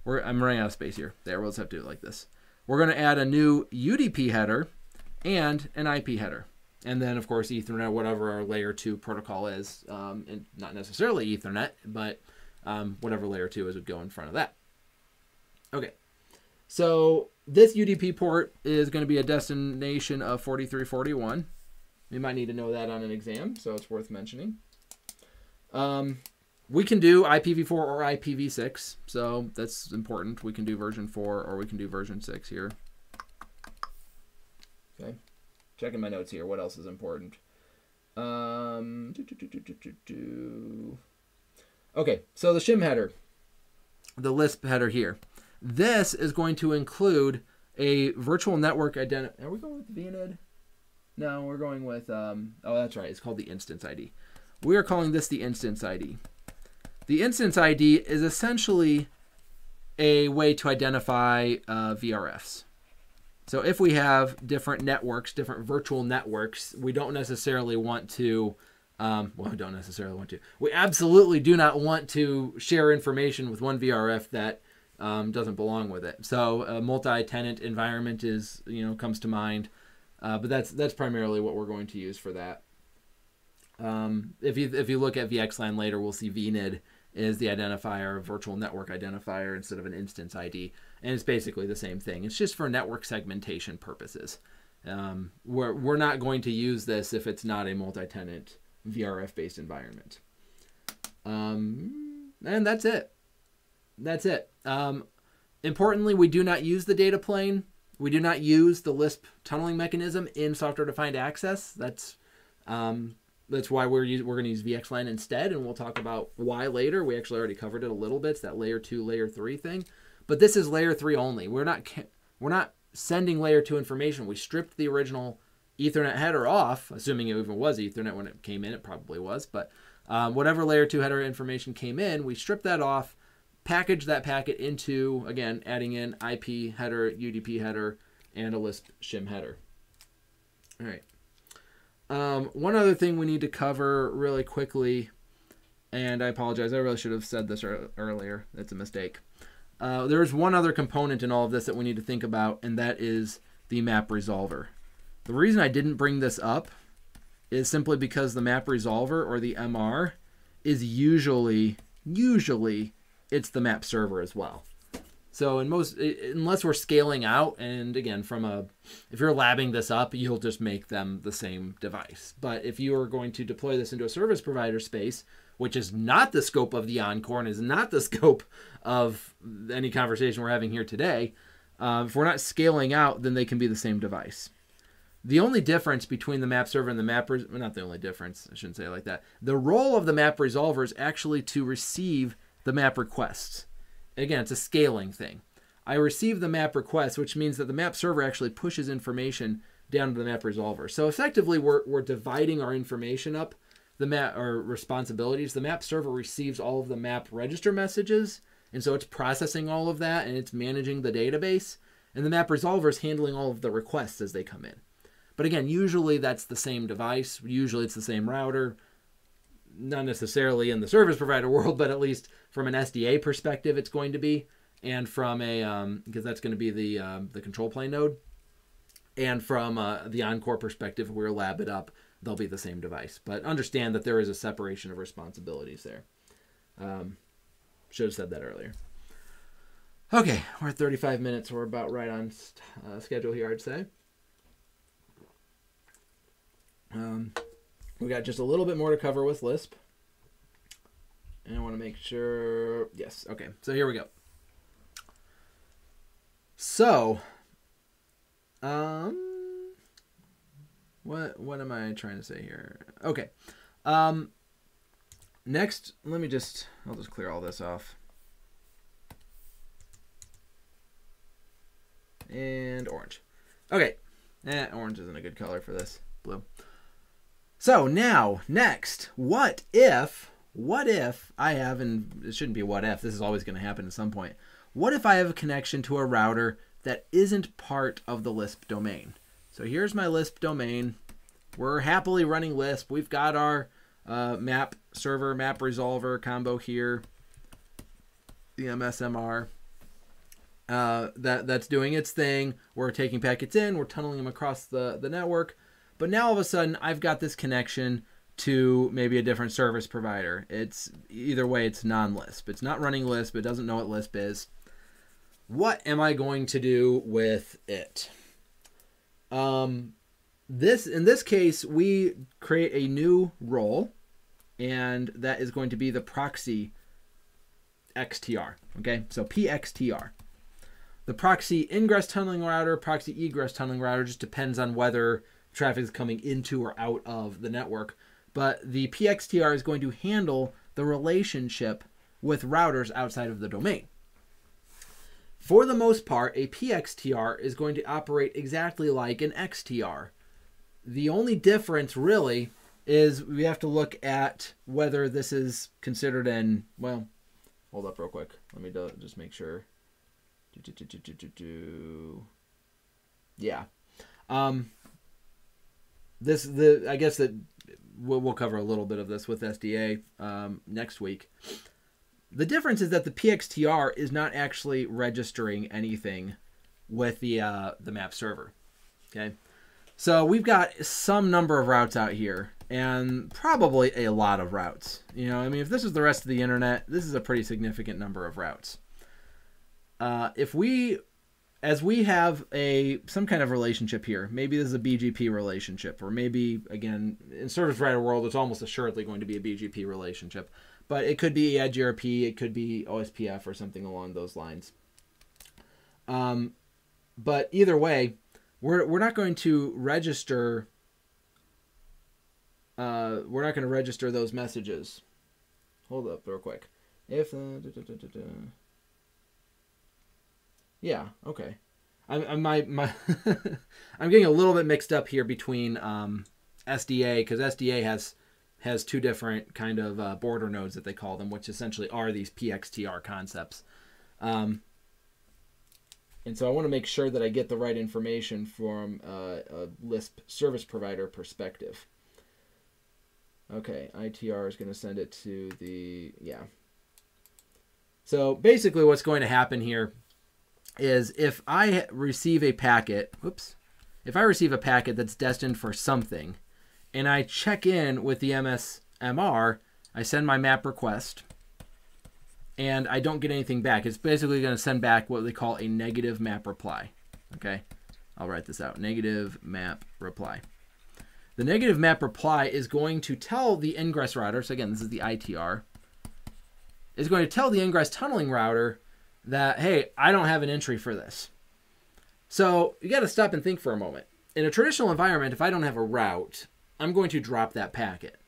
We're, I'm running out of space here. There, we'll just have to do it like this. We're going to add a new UDP header and an IP header. And then, of course, Ethernet, whatever our layer 2 protocol is, um, and not necessarily Ethernet, but um, whatever layer 2 is would go in front of that. Okay, so this UDP port is going to be a destination of 4341. You might need to know that on an exam, so it's worth mentioning. Um, we can do IPv4 or IPv6, so that's important. We can do version 4 or we can do version 6 here. Okay. Checking my notes here. What else is important? Um, do, do, do, okay, so the shim header, the Lisp header here. This is going to include a virtual network identity. Are we going with VNID? No, we're going with, um, oh, that's right. It's called the instance ID. We are calling this the instance ID. The instance ID is essentially a way to identify uh, VRFs. So if we have different networks, different virtual networks, we don't necessarily want to, um, well, we don't necessarily want to. We absolutely do not want to share information with one VRF that um, doesn't belong with it. So a multi-tenant environment is, you know, comes to mind, uh, but that's that's primarily what we're going to use for that. Um, if you if you look at VXLAN later, we'll see VNID is the identifier, virtual network identifier instead of an instance ID and it's basically the same thing. It's just for network segmentation purposes. Um, we're, we're not going to use this if it's not a multi-tenant VRF-based environment. Um, and that's it. That's it. Um, importantly, we do not use the data plane. We do not use the Lisp tunneling mechanism in software-defined access. That's um, that's why we're use, we're going to use VXLAN instead, and we'll talk about why later. We actually already covered it a little bit. It's that layer two, layer three thing. But this is layer three only. We're not we're not sending layer two information. We stripped the original Ethernet header off, assuming it even was Ethernet when it came in. It probably was, but um, whatever layer two header information came in, we stripped that off, packaged that packet into again adding in IP header, UDP header, and a Lisp shim header. All right. Um, one other thing we need to cover really quickly, and I apologize, I really should have said this earlier. It's a mistake. Uh, there's one other component in all of this that we need to think about, and that is the map resolver. The reason I didn't bring this up is simply because the map resolver or the MR is usually, usually, it's the map server as well. So in most, unless we're scaling out, and again, from a, if you're labbing this up, you'll just make them the same device. But if you are going to deploy this into a service provider space, which is not the scope of the ENCOR and is not the scope of any conversation we're having here today. Uh, if we're not scaling out, then they can be the same device. The only difference between the map server and the map, well, not the only difference, I shouldn't say like that. The role of the map resolver is actually to receive the map requests. Again, it's a scaling thing. I receive the map request, which means that the map server actually pushes information down to the map resolver. So effectively, we're, we're dividing our information up, the map or responsibilities. The map server receives all of the map register messages, and so it's processing all of that and it's managing the database. And the map resolver is handling all of the requests as they come in. But again, usually that's the same device. Usually it's the same router. Not necessarily in the service provider world, but at least from an SDA perspective, it's going to be. And from a, um, because that's going to be the, um, the control plane node. And from uh, the ENCOR perspective, if we lab it up, they'll be the same device. But understand that there is a separation of responsibilities there. Um, should have said that earlier. Okay, we're at 35 minutes. We're about right on uh, schedule here, I'd say. Um, we got just a little bit more to cover with Lisp. And I want to make sure. Yes, okay. So here we go. So, um, what what am I trying to say here? Okay. Um, next, let me just I'll just clear all this off. And orange. Okay. Eh, orange isn't a good color for this. Blue. So now, next, what if, what if I have, and it shouldn't be what if, this is always going to happen at some point. What if I have a connection to a router that isn't part of the Lisp domain? So here's my Lisp domain. We're happily running Lisp. We've got our uh, map server, map resolver combo here, the MSMR. Uh, that that's doing its thing. We're taking packets in, we're tunneling them across the, the network. But now all of a sudden, I've got this connection to maybe a different service provider. It's either way, it's non-Lisp. It's not running Lisp. It doesn't know what Lisp is. What am I going to do with it? Um, this in this case, we create a new role, and that is going to be the proxy XTR. Okay, so PXTR. The proxy ingress tunneling router, proxy egress tunneling router just depends on whether traffic is coming into or out of the network. But the PXTR is going to handle the relationship with routers outside of the domain. For the most part, a PXTR is going to operate exactly like an XTR. The only difference, really, is we have to look at whether this is considered an, well, hold up real quick. Let me just make sure. Yeah. Um, this the I guess that we'll, we'll cover a little bit of this with SDA um, next week. The difference is that the PXTR is not actually registering anything with the uh, the map server. Okay, so we've got some number of routes out here, and probably a lot of routes. You know, I mean, if this is the rest of the internet, this is a pretty significant number of routes. Uh, if we as we have a some kind of relationship here, maybe this is a BGP relationship, or maybe again in service provider world, it's almost assuredly going to be a BGP relationship, but it could be EIGRP, it could be OSPF or something along those lines. Um, but either way, we're we're not going to register. Uh, we're not going to register those messages. Hold up, real quick. If uh, da, da, da, yeah. Okay. I'm, I'm my my I'm getting a little bit mixed up here between um, SDA because SDA has has two different kind of uh, border nodes that they call them, which essentially are these PXTR concepts. Um, and so I want to make sure that I get the right information from uh, a Lisp service provider perspective. Okay, ITR is going to send it to the, yeah. So basically what's going to happen here is if I receive a packet, whoops, if I receive a packet that's destined for something, and I check in with the MSMR, I send my map request, and I don't get anything back. It's basically going to send back what they call a negative map reply. Okay, I'll write this out. Negative map reply. The negative map reply is going to tell the ingress router, so again, this is the ITR, is going to tell the ingress tunneling router that, hey, I don't have an entry for this. So you got to stop and think for a moment. In a traditional environment, if I don't have a route, I'm going to drop that packet.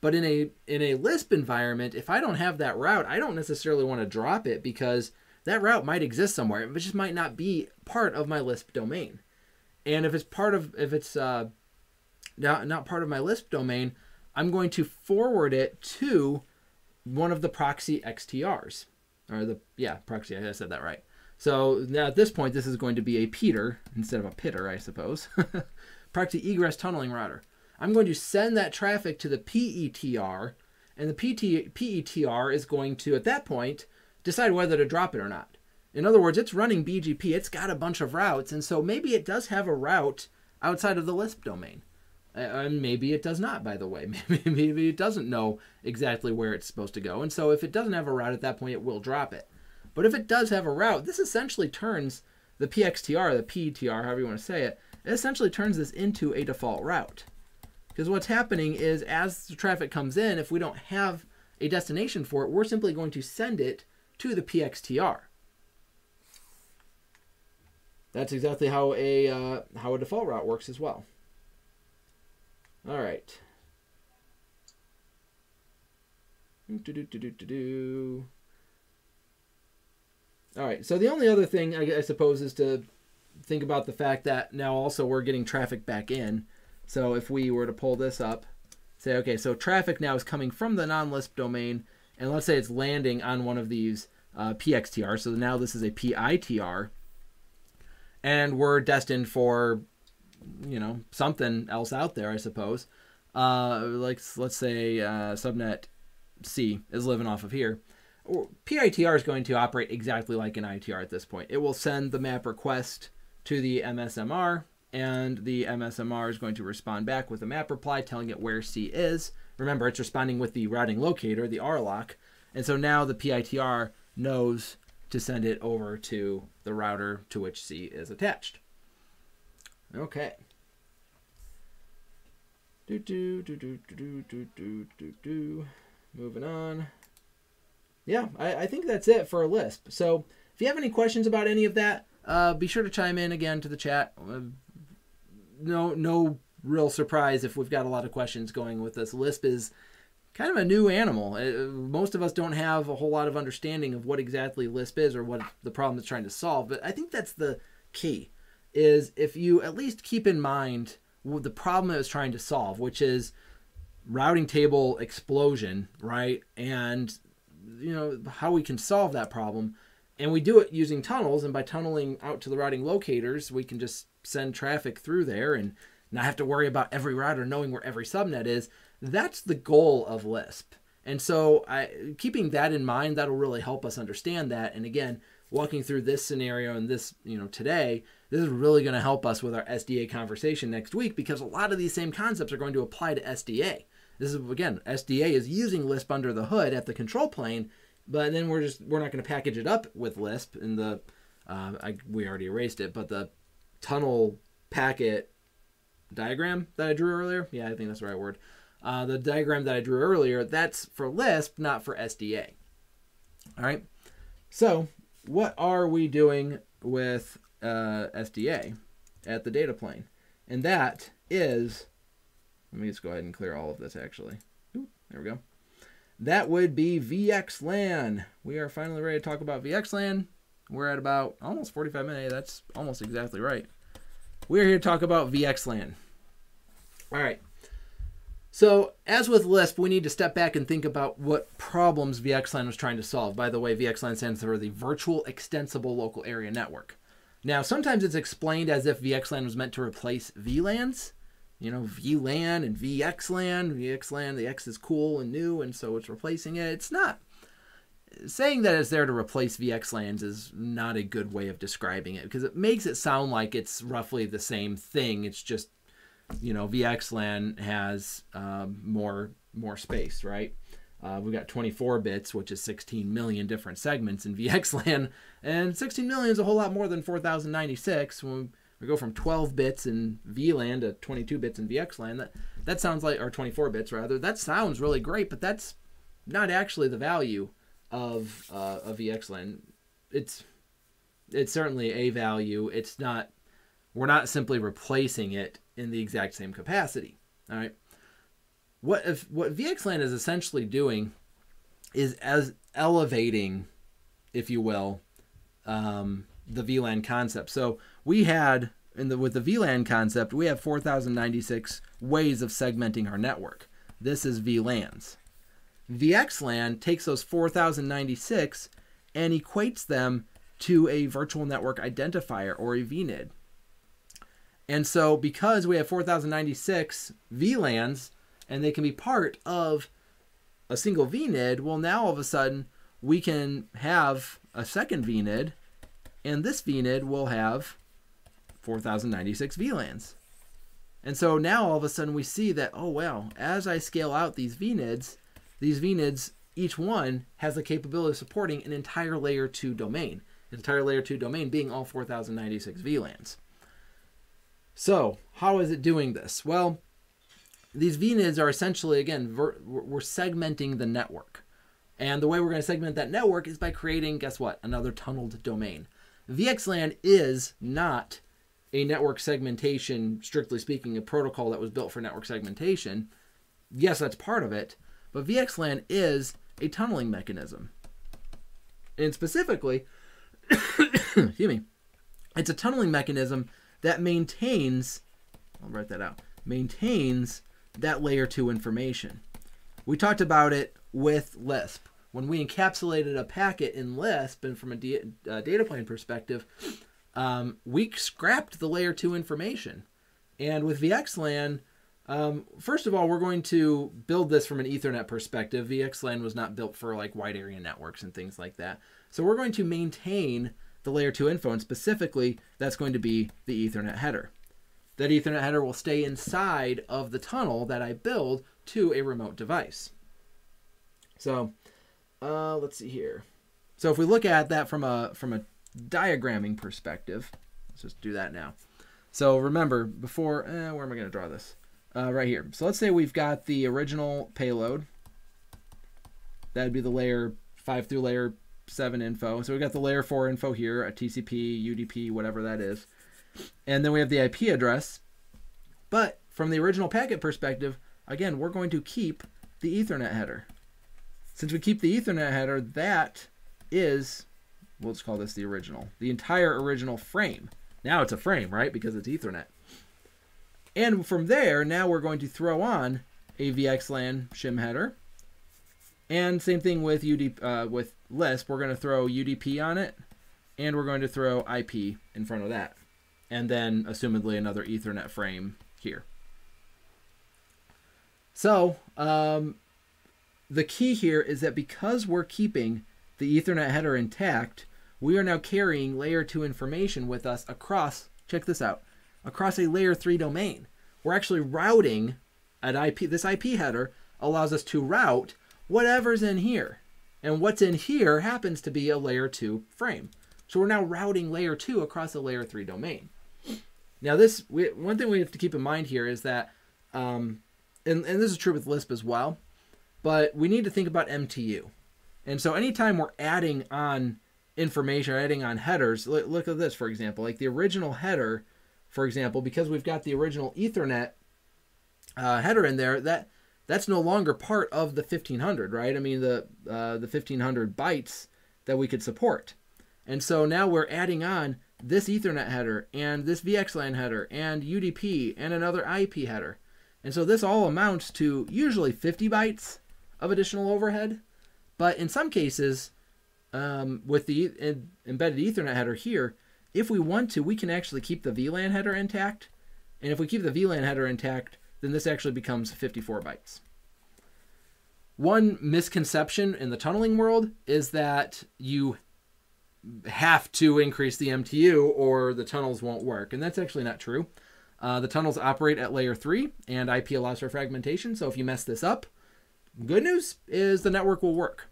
But in a in a Lisp environment, if I don't have that route, I don't necessarily want to drop it because that route might exist somewhere. It just might not be part of my Lisp domain. And if it's part of, if it's uh, not, not part of my Lisp domain, I'm going to forward it to one of the proxy XTRs. Or the, yeah, proxy, I said that right. So now at this point, this is going to be a Peter instead of a pitter, I suppose. proxy egress tunneling router. I'm going to send that traffic to the PETR, and the PT, PETR is going to, at that point, decide whether to drop it or not. In other words, it's running BGP, it's got a bunch of routes, and so maybe it does have a route outside of the Lisp domain. And maybe it does not, by the way. Maybe, it doesn't know exactly where it's supposed to go. And so if it doesn't have a route at that point, it will drop it. But if it does have a route, this essentially turns the PXTR, the PETR, however you want to say it, it essentially turns this into a default route. Because what's happening is as the traffic comes in, if we don't have a destination for it, we're simply going to send it to the PXTR. That's exactly how a uh, how a default route works as well. All right. Do, do, do, do, do, do. All right. So the only other thing I, I suppose is to think about the fact that now also we're getting traffic back in. So if we were to pull this up, say, okay, so traffic now is coming from the non-Lisp domain, and let's say it's landing on one of these uh, PXTR. So now this is a PITR. And we're destined for, you know, something else out there, I suppose. Uh, like, let's say uh, subnet C is living off of here. PITR is going to operate exactly like an ITR at this point. It will send the map request to the MSMR, and the MSMR is going to respond back with a map reply telling it where C is. Remember, it's responding with the routing locator, the RLOC, and so now the PITR knows to send it over to the router to which C is attached. Okay. Do do do do do do do do do. Moving on. Yeah, I, I think that's it for a Lisp. So if you have any questions about any of that, uh, be sure to chime in again to the chat. Uh, no, no real surprise if we've got a lot of questions going with this. Lisp is kind of a new animal. Uh, most of us don't have a whole lot of understanding of what exactly Lisp is or what the problem it's trying to solve. But I think that's the key. Is if you at least keep in mind the problem it was trying to solve, which is routing table explosion, right? And you know how we can solve that problem. And we do it using tunnels, and by tunneling out to the routing locators, we can just send traffic through there and not have to worry about every router knowing where every subnet is. That's the goal of Lisp. And so, I, keeping that in mind, that'll really help us understand that. And again, walking through this scenario and this, you know, today, this is really going to help us with our SDA conversation next week because a lot of these same concepts are going to apply to SDA. This is again, SDA is using Lisp under the hood at the control plane, but then we're just we're not going to package it up with Lisp in the uh, I, we already erased it, but the tunnel packet diagram that I drew earlier. Yeah, I think that's the right word. Uh, the diagram that I drew earlier, that's for Lisp, not for SDA. All right. So, what are we doing with uh, SDA at the data plane? And that is, let me just go ahead and clear all of this actually. Ooh, there we go. That would be VXLAN. We are finally ready to talk about VXLAN. We're at about almost 45 minutes. That's almost exactly right. We're here to talk about VXLAN. All right. So, as with Lisp, we need to step back and think about what problems VXLAN was trying to solve. By the way, VXLAN stands for the Virtual Extensible Local Area Network. Now, sometimes it's explained as if VXLAN was meant to replace VLANs. You know, VLAN and VXLAN. VXLAN, the X is cool and new, and so it's replacing it. It's not. Saying that it's there to replace VXLANs is not a good way of describing it because it makes it sound like it's roughly the same thing. It's just you know, VXLAN has um, more more space, right? Uh, we've got 24 bits, which is 16 million different segments in VXLAN, and 16 million is a whole lot more than 4096. When we go from 12 bits in VLAN to 22 bits in VXLAN, that that sounds like, or 24 bits rather, that sounds really great, but that's not actually the value of uh, of VXLAN. It's it's certainly a value. It's not. We're not simply replacing it in the exact same capacity. All right. What if what VXLAN is essentially doing is as elevating, if you will, um, the VLAN concept. So we had in the with the VLAN concept, we have 4,096 ways of segmenting our network. This is VLANs. VXLAN takes those 4,096 and equates them to a virtual network identifier or a VNID. And so because we have 4,096 VLANs and they can be part of a single VNID, well now all of a sudden we can have a second VNID and this VNID will have 4,096 VLANs. And so now all of a sudden we see that, oh wow, as I scale out these VNIDs, these VNIDs, each one has the capability of supporting an entire layer 2 domain. An entire layer 2 domain being all 4,096 VLANs. So, how is it doing this? Well, these VNIDs are essentially, again, we're segmenting the network. And the way we're going to segment that network is by creating, guess what, another tunneled domain. VXLAN is not a network segmentation, strictly speaking, a protocol that was built for network segmentation. Yes, that's part of it, but VXLAN is a tunneling mechanism. And specifically, excuse me, it's a tunneling mechanism that maintains, I'll write that out, maintains that layer 2 information. We talked about it with Lisp. When we encapsulated a packet in Lisp, and from a uh, data plane perspective, um, we scrapped the layer 2 information. And with VXLAN, um, first of all, we're going to build this from an Ethernet perspective. VXLAN was not built for like wide area networks and things like that. So we're going to maintain the layer 2 info, and specifically, that's going to be the Ethernet header. That Ethernet header will stay inside of the tunnel that I build to a remote device. So uh, let's see here. So if we look at that from a from a diagramming perspective, let's just do that now. So remember, before, eh, where am I going to draw this? Uh, right here. So let's say we've got the original payload. That'd be the layer 5 through layer 7 info. So we've got the layer 4 info here, a TCP, UDP, whatever that is. And then we have the IP address. But from the original packet perspective, again, we're going to keep the Ethernet header. Since we keep the Ethernet header, that is, we'll just call this the original, the entire original frame. Now it's a frame, right? Because it's Ethernet. And from there, now we're going to throw on a VXLAN shim header. And same thing with UDP, uh, with Lisp, we're going to throw UDP on it, and we're going to throw IP in front of that. And then, assumedly, another Ethernet frame here. So, um, the key here is that because we're keeping the Ethernet header intact, we are now carrying layer 2 information with us across, check this out, across a layer 3 domain. We're actually routing at IP, this IP header allows us to route whatever's in here. And what's in here happens to be a layer 2 frame. So we're now routing layer 2 across a layer 3 domain. Now this, we, one thing we have to keep in mind here is that, um, and, and this is true with Lisp as well, but we need to think about MTU. And so anytime we're adding on information or adding on headers, look, look at this, for example, like the original header, for example, because we've got the original Ethernet uh, header in there, that that's no longer part of the 1500, right? I mean, the, uh, the 1500 bytes that we could support. And so now we're adding on this Ethernet header and this VXLAN header and UDP and another IP header. And so this all amounts to usually 50 bytes of additional overhead. But in some cases, um, with the embedded Ethernet header here, if we want to, we can actually keep the VLAN header intact. And if we keep the VLAN header intact, then this actually becomes 54 bytes. One misconception in the tunneling world is that you have to increase the MTU or the tunnels won't work. And that's actually not true. Uh, the tunnels operate at layer 3 and IP allows for fragmentation. So if you mess this up, Good news is the network will work.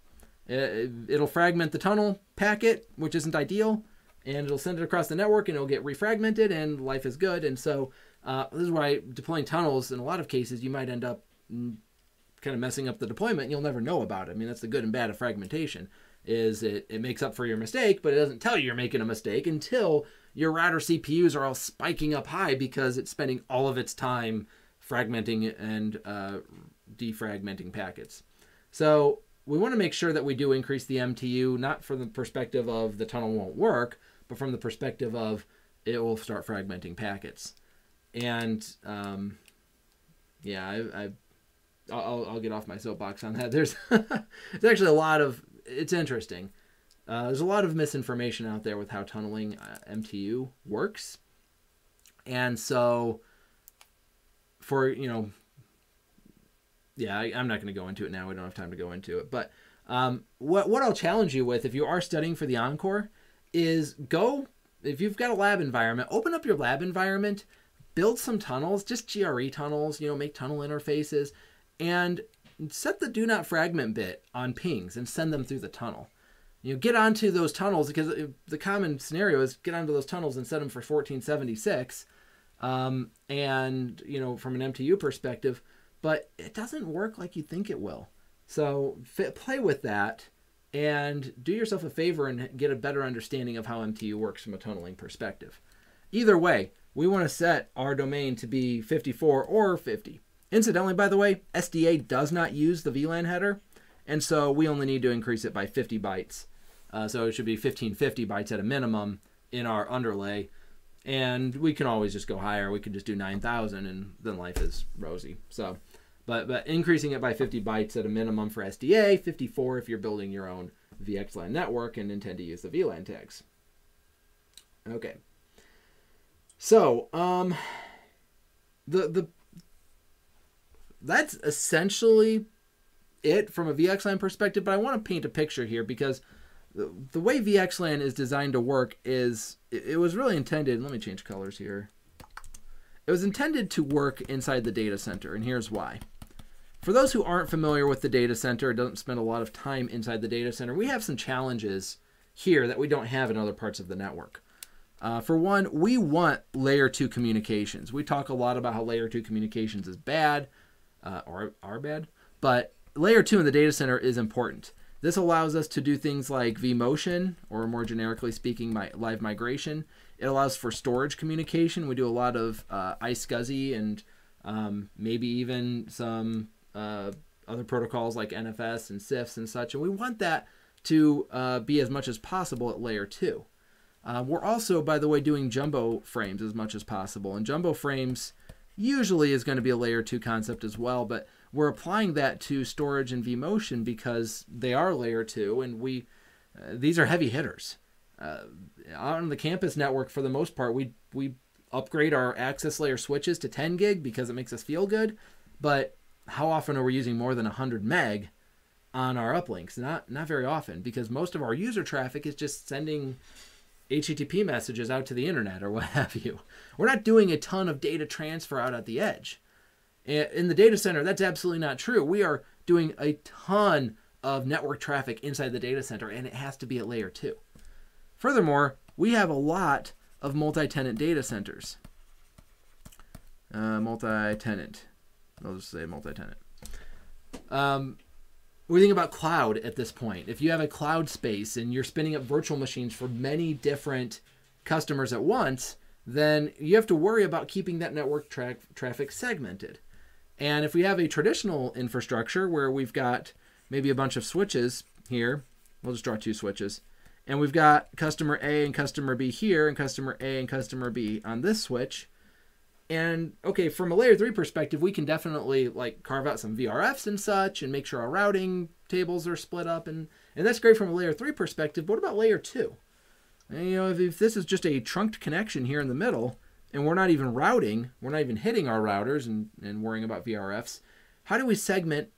It'll fragment the tunnel packet, which isn't ideal, and it'll send it across the network and it'll get refragmented and life is good. And so uh, this is why deploying tunnels, in a lot of cases, you might end up kind of messing up the deployment and you'll never know about it. I mean, that's the good and bad of fragmentation is it, it makes up for your mistake, but it doesn't tell you you're making a mistake until your router CPUs are all spiking up high because it's spending all of its time fragmenting and uh, defragmenting packets. So we want to make sure that we do increase the MTU, not from the perspective of the tunnel won't work, but from the perspective of it will start fragmenting packets. And um, yeah, I, I I'll, I'll get off my soapbox on that. There's there's actually a lot of it's interesting. Uh, there's a lot of misinformation out there with how tunneling uh, MTU works, and so for you know, yeah, I, am not going to go into it now. We don't have time to go into it, but um, what what I'll challenge you with if you are studying for the ENCOR is go if you've got a lab environment, open up your lab environment, build some tunnels, just GRE tunnels, you know, make tunnel interfaces, and set the do not fragment bit on pings and send them through the tunnel. You know, get onto those tunnels because the common scenario is get onto those tunnels and set them for 1476, um, and you know, from an MTU perspective, but it doesn't work like you think it will. So fit, play with that and do yourself a favor and get a better understanding of how MTU works from a tunneling perspective. Either way, we want to set our domain to be 54 or 50. Incidentally, by the way, SDA does not use the VLAN header, and so we only need to increase it by 50 bytes. Uh, so it should be 1550 bytes at a minimum in our underlay. And we can always just go higher. We could just do 9,000 and then life is rosy. So but but increasing it by 50 bytes at a minimum for SDA, 54 if you're building your own VXLAN network and intend to use the VLAN tags. Okay. So, um the the that's essentially it from a VXLAN perspective, but I want to paint a picture here because the, the way VXLAN is designed to work is it, it was really intended. Let me change colors here. It was intended to work inside the data center, and here's why. For those who aren't familiar with the data center, don't spend a lot of time inside the data center, we have some challenges here that we don't have in other parts of the network. Uh, for one, we want layer two communications. We talk a lot about how layer two communications is bad uh, or are bad, but layer two in the data center is important. This allows us to do things like vMotion, or more generically speaking, my live migration. It allows for storage communication. We do a lot of uh, iSCSI and um, maybe even some uh, other protocols like NFS and CIFS and such, and we want that to uh, be as much as possible at layer two. Uh, we're also, by the way, doing jumbo frames as much as possible, and jumbo frames usually is going to be a layer two concept as well, but we're applying that to storage and vMotion because they are layer two, and we uh, these are heavy hitters. Uh, on the campus network, for the most part, we we upgrade our access layer switches to 10 gig because it makes us feel good, but how often are we using more than 100 meg on our uplinks? Not not very often because most of our user traffic is just sending HTTP messages out to the internet or what have you. We're not doing a ton of data transfer out at the edge. In the data center, that's absolutely not true. We are doing a ton of network traffic inside the data center, and it has to be at layer two. Furthermore, we have a lot of multi-tenant data centers. Uh, multi-tenant. I'll just say multi-tenant. Um, we think about cloud at this point. If you have a cloud space and you're spinning up virtual machines for many different customers at once, then you have to worry about keeping that network tra- traffic segmented. And if we have a traditional infrastructure where we've got maybe a bunch of switches here, we'll just draw two switches, and we've got customer A and customer B here, and customer A and customer B on this switch, and okay, from a layer three perspective, we can definitely like carve out some VRFs and such and make sure our routing tables are split up and and that's great from a layer three perspective. But what about layer two? And, you know, if, if this is just a trunked connection here in the middle and we're not even routing, we're not even hitting our routers and, and worrying about VRFs, how do we segment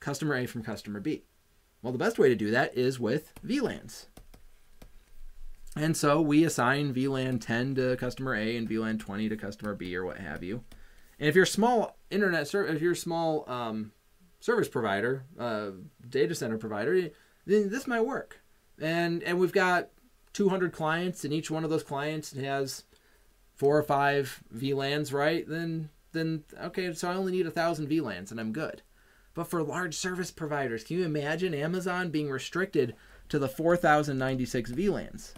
customer A from customer B? Well, the best way to do that is with VLANs. And so we assign VLAN 10 to customer A and VLAN 20 to customer B or what have you. And if you're small internet, if you're small um, service provider, uh, data center provider, then this might work. And and we've got 200 clients, and each one of those clients has four or five VLANs, right? Then then okay, so I only need a thousand VLANs, and I'm good. But for large service providers, can you imagine Amazon being restricted to the 4,096 VLANs?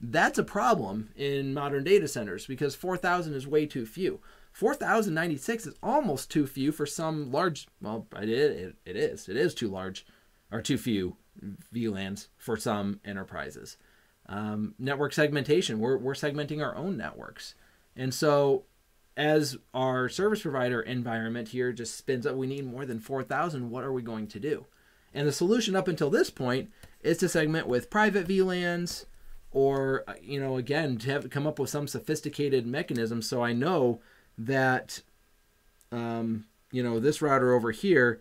That's a problem in modern data centers because 4,000 is way too few. 4,096 is almost too few for some large, well, it, it, it is. It is too large or too few VLANs for some enterprises. Um, network segmentation, we're, we're segmenting our own networks. And so as our service provider environment here just spins up, we need more than 4,000. What are we going to do? And the solution up until this point is to segment with private VLANs or, uh, you know, again, to have come up with some sophisticated mechanism so I know that, um, you know, this router over here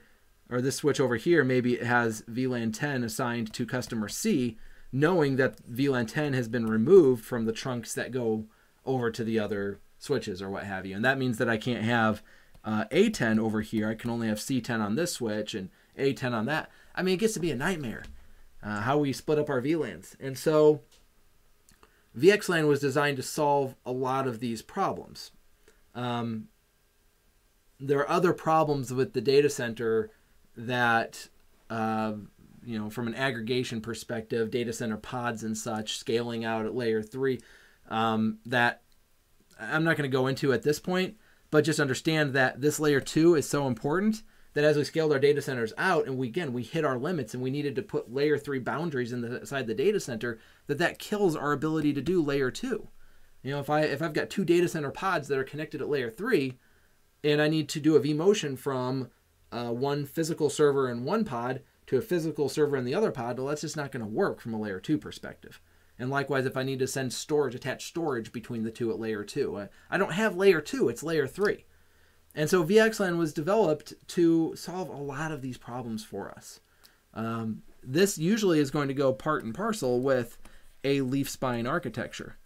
or this switch over here, maybe it has VLAN 10 assigned to customer C, knowing that VLAN 10 has been removed from the trunks that go over to the other switches or what have you. And that means that I can't have uh, A10 over here. I can only have C10 on this switch and A10 on that. I mean, it gets to be a nightmare uh, how we split up our VLANs. And so VXLAN was designed to solve a lot of these problems. Um, there are other problems with the data center that, uh, you know, from an aggregation perspective, data center pods and such, scaling out at layer three, um, that I'm not going to go into at this point, but just understand that this layer two is so important that as we scaled our data centers out and we again we hit our limits and we needed to put layer three boundaries inside the data center that that kills our ability to do layer two. You know if i if i've got two data center pods that are connected at layer three and i need to do a vmotion from uh, one physical server in one pod to a physical server in the other pod well that's just not going to work from a layer two perspective. And likewise if i need to send storage attach storage between the two at layer two I, I don't have layer two it's layer three and so VXLAN was developed to solve a lot of these problems for us. Um, this usually is going to go part and parcel with a leaf spine architecture.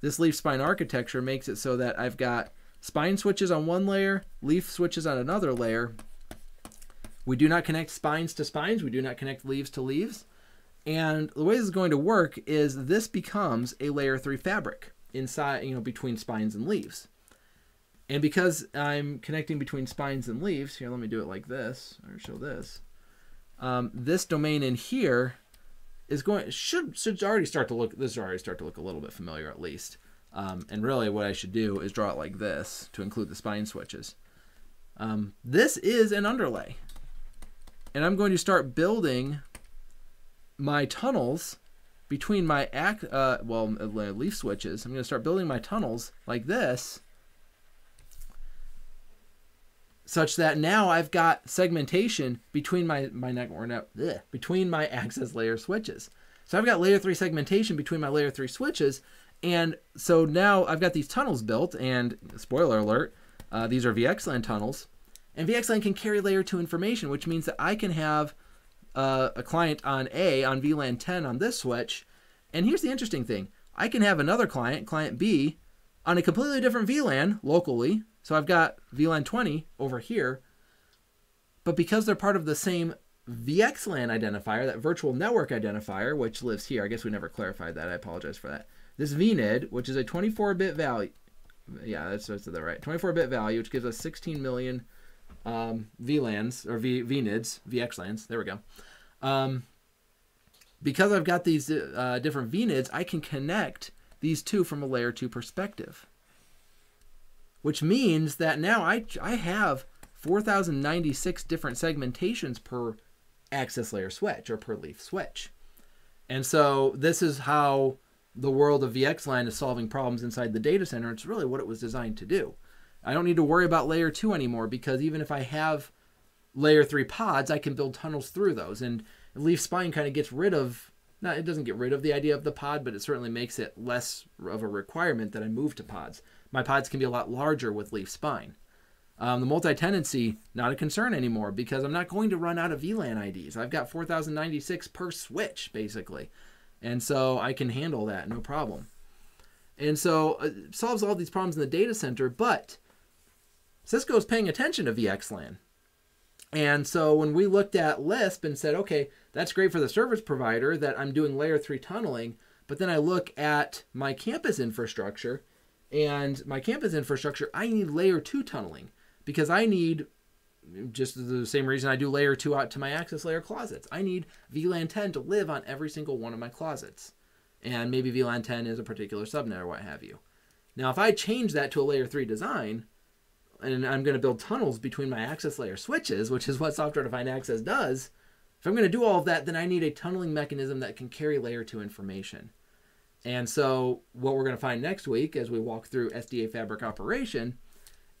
This leaf spine architecture makes it so that I've got spine switches on one layer, leaf switches on another layer. We do not connect spines to spines. We do not connect leaves to leaves. And the way this is going to work is this becomes a layer three fabric inside, you know, between spines and leaves. And because I'm connecting between spines and leaves, here, let me do it like this, or show this. Um, this domain in here is going, should, should already start to look, this already start to look a little bit familiar at least. Um, and really what I should do is draw it like this to include the spine switches. Um, this is an underlay. And I'm going to start building my tunnels between my act, uh, well, leaf switches. I'm going to start building my tunnels like this such that now I've got segmentation between my my network bleh, between my access layer switches. So I've got layer three segmentation between my layer three switches, and so now I've got these tunnels built. And spoiler alert, uh, these are VXLAN tunnels, and VXLAN can carry layer two information, which means that I can have uh, a client on A on VLAN 10 on this switch. And here's the interesting thing: I can have another client, client B, on a completely different VLAN locally so I've got VLAN 20 over here, but because they're part of the same VXLAN identifier, that virtual network identifier, which lives here, I guess we never clarified that, I apologize for that. This VNID, which is a 24-bit value, yeah, that's, that's the right, 24-bit value, which gives us 16 million um, VLANs, or v, VNIDs, VXLANs, there we go. Um, because I've got these uh, different VNIDs, I can connect these two from a layer 2 perspective which means that now I, I have 4,096 different segmentations per access layer switch or per leaf switch. And so this is how the world of VXLAN is solving problems inside the data center. It's really what it was designed to do. I don't need to worry about layer two anymore because even if I have layer three pods, I can build tunnels through those. And leaf spine kind of gets rid of, not, it doesn't get rid of the idea of the pod, but it certainly makes it less of a requirement that I move to pods my pods can be a lot larger with leaf spine. Um, the multi-tenancy, not a concern anymore because I'm not going to run out of VLAN IDs. I've got 4,096 per switch, basically. And so I can handle that, no problem. And so uh, it solves all these problems in the data center, but Cisco is paying attention to VXLAN. And so when we looked at Lisp and said, okay, that's great for the service provider that I'm doing layer three tunneling, but then I look at my campus infrastructure and my campus infrastructure, I need layer two tunneling because I need just the same reason I do layer two out to my access layer closets. I need VLAN 10 to live on every single one of my closets. And maybe VLAN 10 is a particular subnet or what have you. Now, if I change that to a layer three design, and I'm going to build tunnels between my access layer switches, which is what software defined access does, If I'm going to do all of that, then I need a tunneling mechanism that can carry layer 2 information. And so, what we're going to find next week as we walk through SDA fabric operation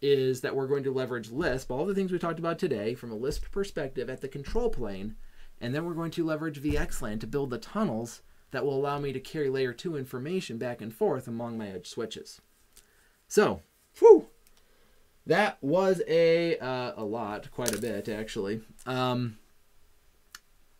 is that we're going to leverage Lisp, all the things we talked about today, from a Lisp perspective at the control plane. And then we're going to leverage VXLAN to build the tunnels that will allow me to carry layer 2 information back and forth among my edge switches. So, whew, that was a uh, a lot, quite a bit actually. Um,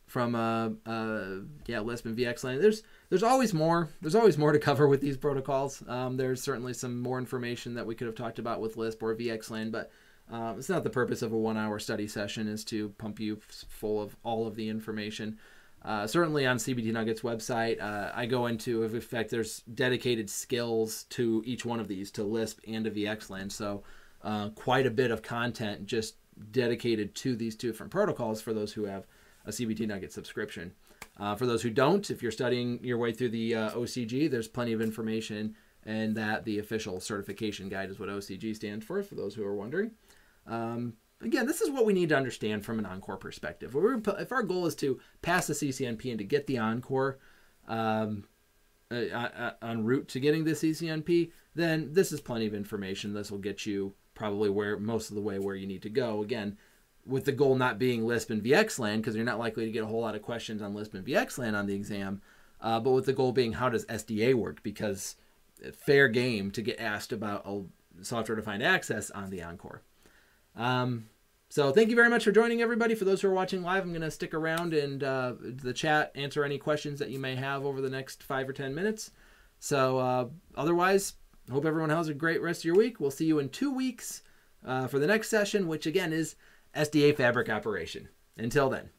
from uh, uh, yeah Lisp and VXLAN. There's there's always more. There's always more to cover with these protocols. Um, there's certainly some more information that we could have talked about with Lisp or VXLAN, but uh, it's not the purpose of a one-hour study session is to pump you full of all of the information. Uh, certainly on CBT Nuggets website, uh, I go into, in fact, there's dedicated skills to each one of these, to Lisp and to VXLAN. So uh, quite a bit of content just dedicated to these two different protocols for those who have a CBT Nugget subscription. Uh, for those who don't, if you're studying your way through the uh, OCG, there's plenty of information, and that the official certification guide is what OCG stands for, for those who are wondering. Um, again, this is what we need to understand from an ENCOR perspective. If our goal is to pass the CCNP and to get the ENCOR um, uh, uh, en route to getting the CCNP, then this is plenty of information. This will get you probably where most of the way where you need to go. Again, with the goal not being Lisp and VXLAN, because you're not likely to get a whole lot of questions on Lisp and VXLAN on the exam, uh, but with the goal being how does SDA work? Because fair game to get asked about a software defined access on the ENCOR. Um, so thank you very much for joining everybody. For those who are watching live, I'm going to stick around and uh, the chat answer any questions that you may have over the next five or ten minutes. So uh, otherwise, hope everyone has a great rest of your week. We'll see you in two weeks uh, for the next session, which again is SDA fabric operation. Until then.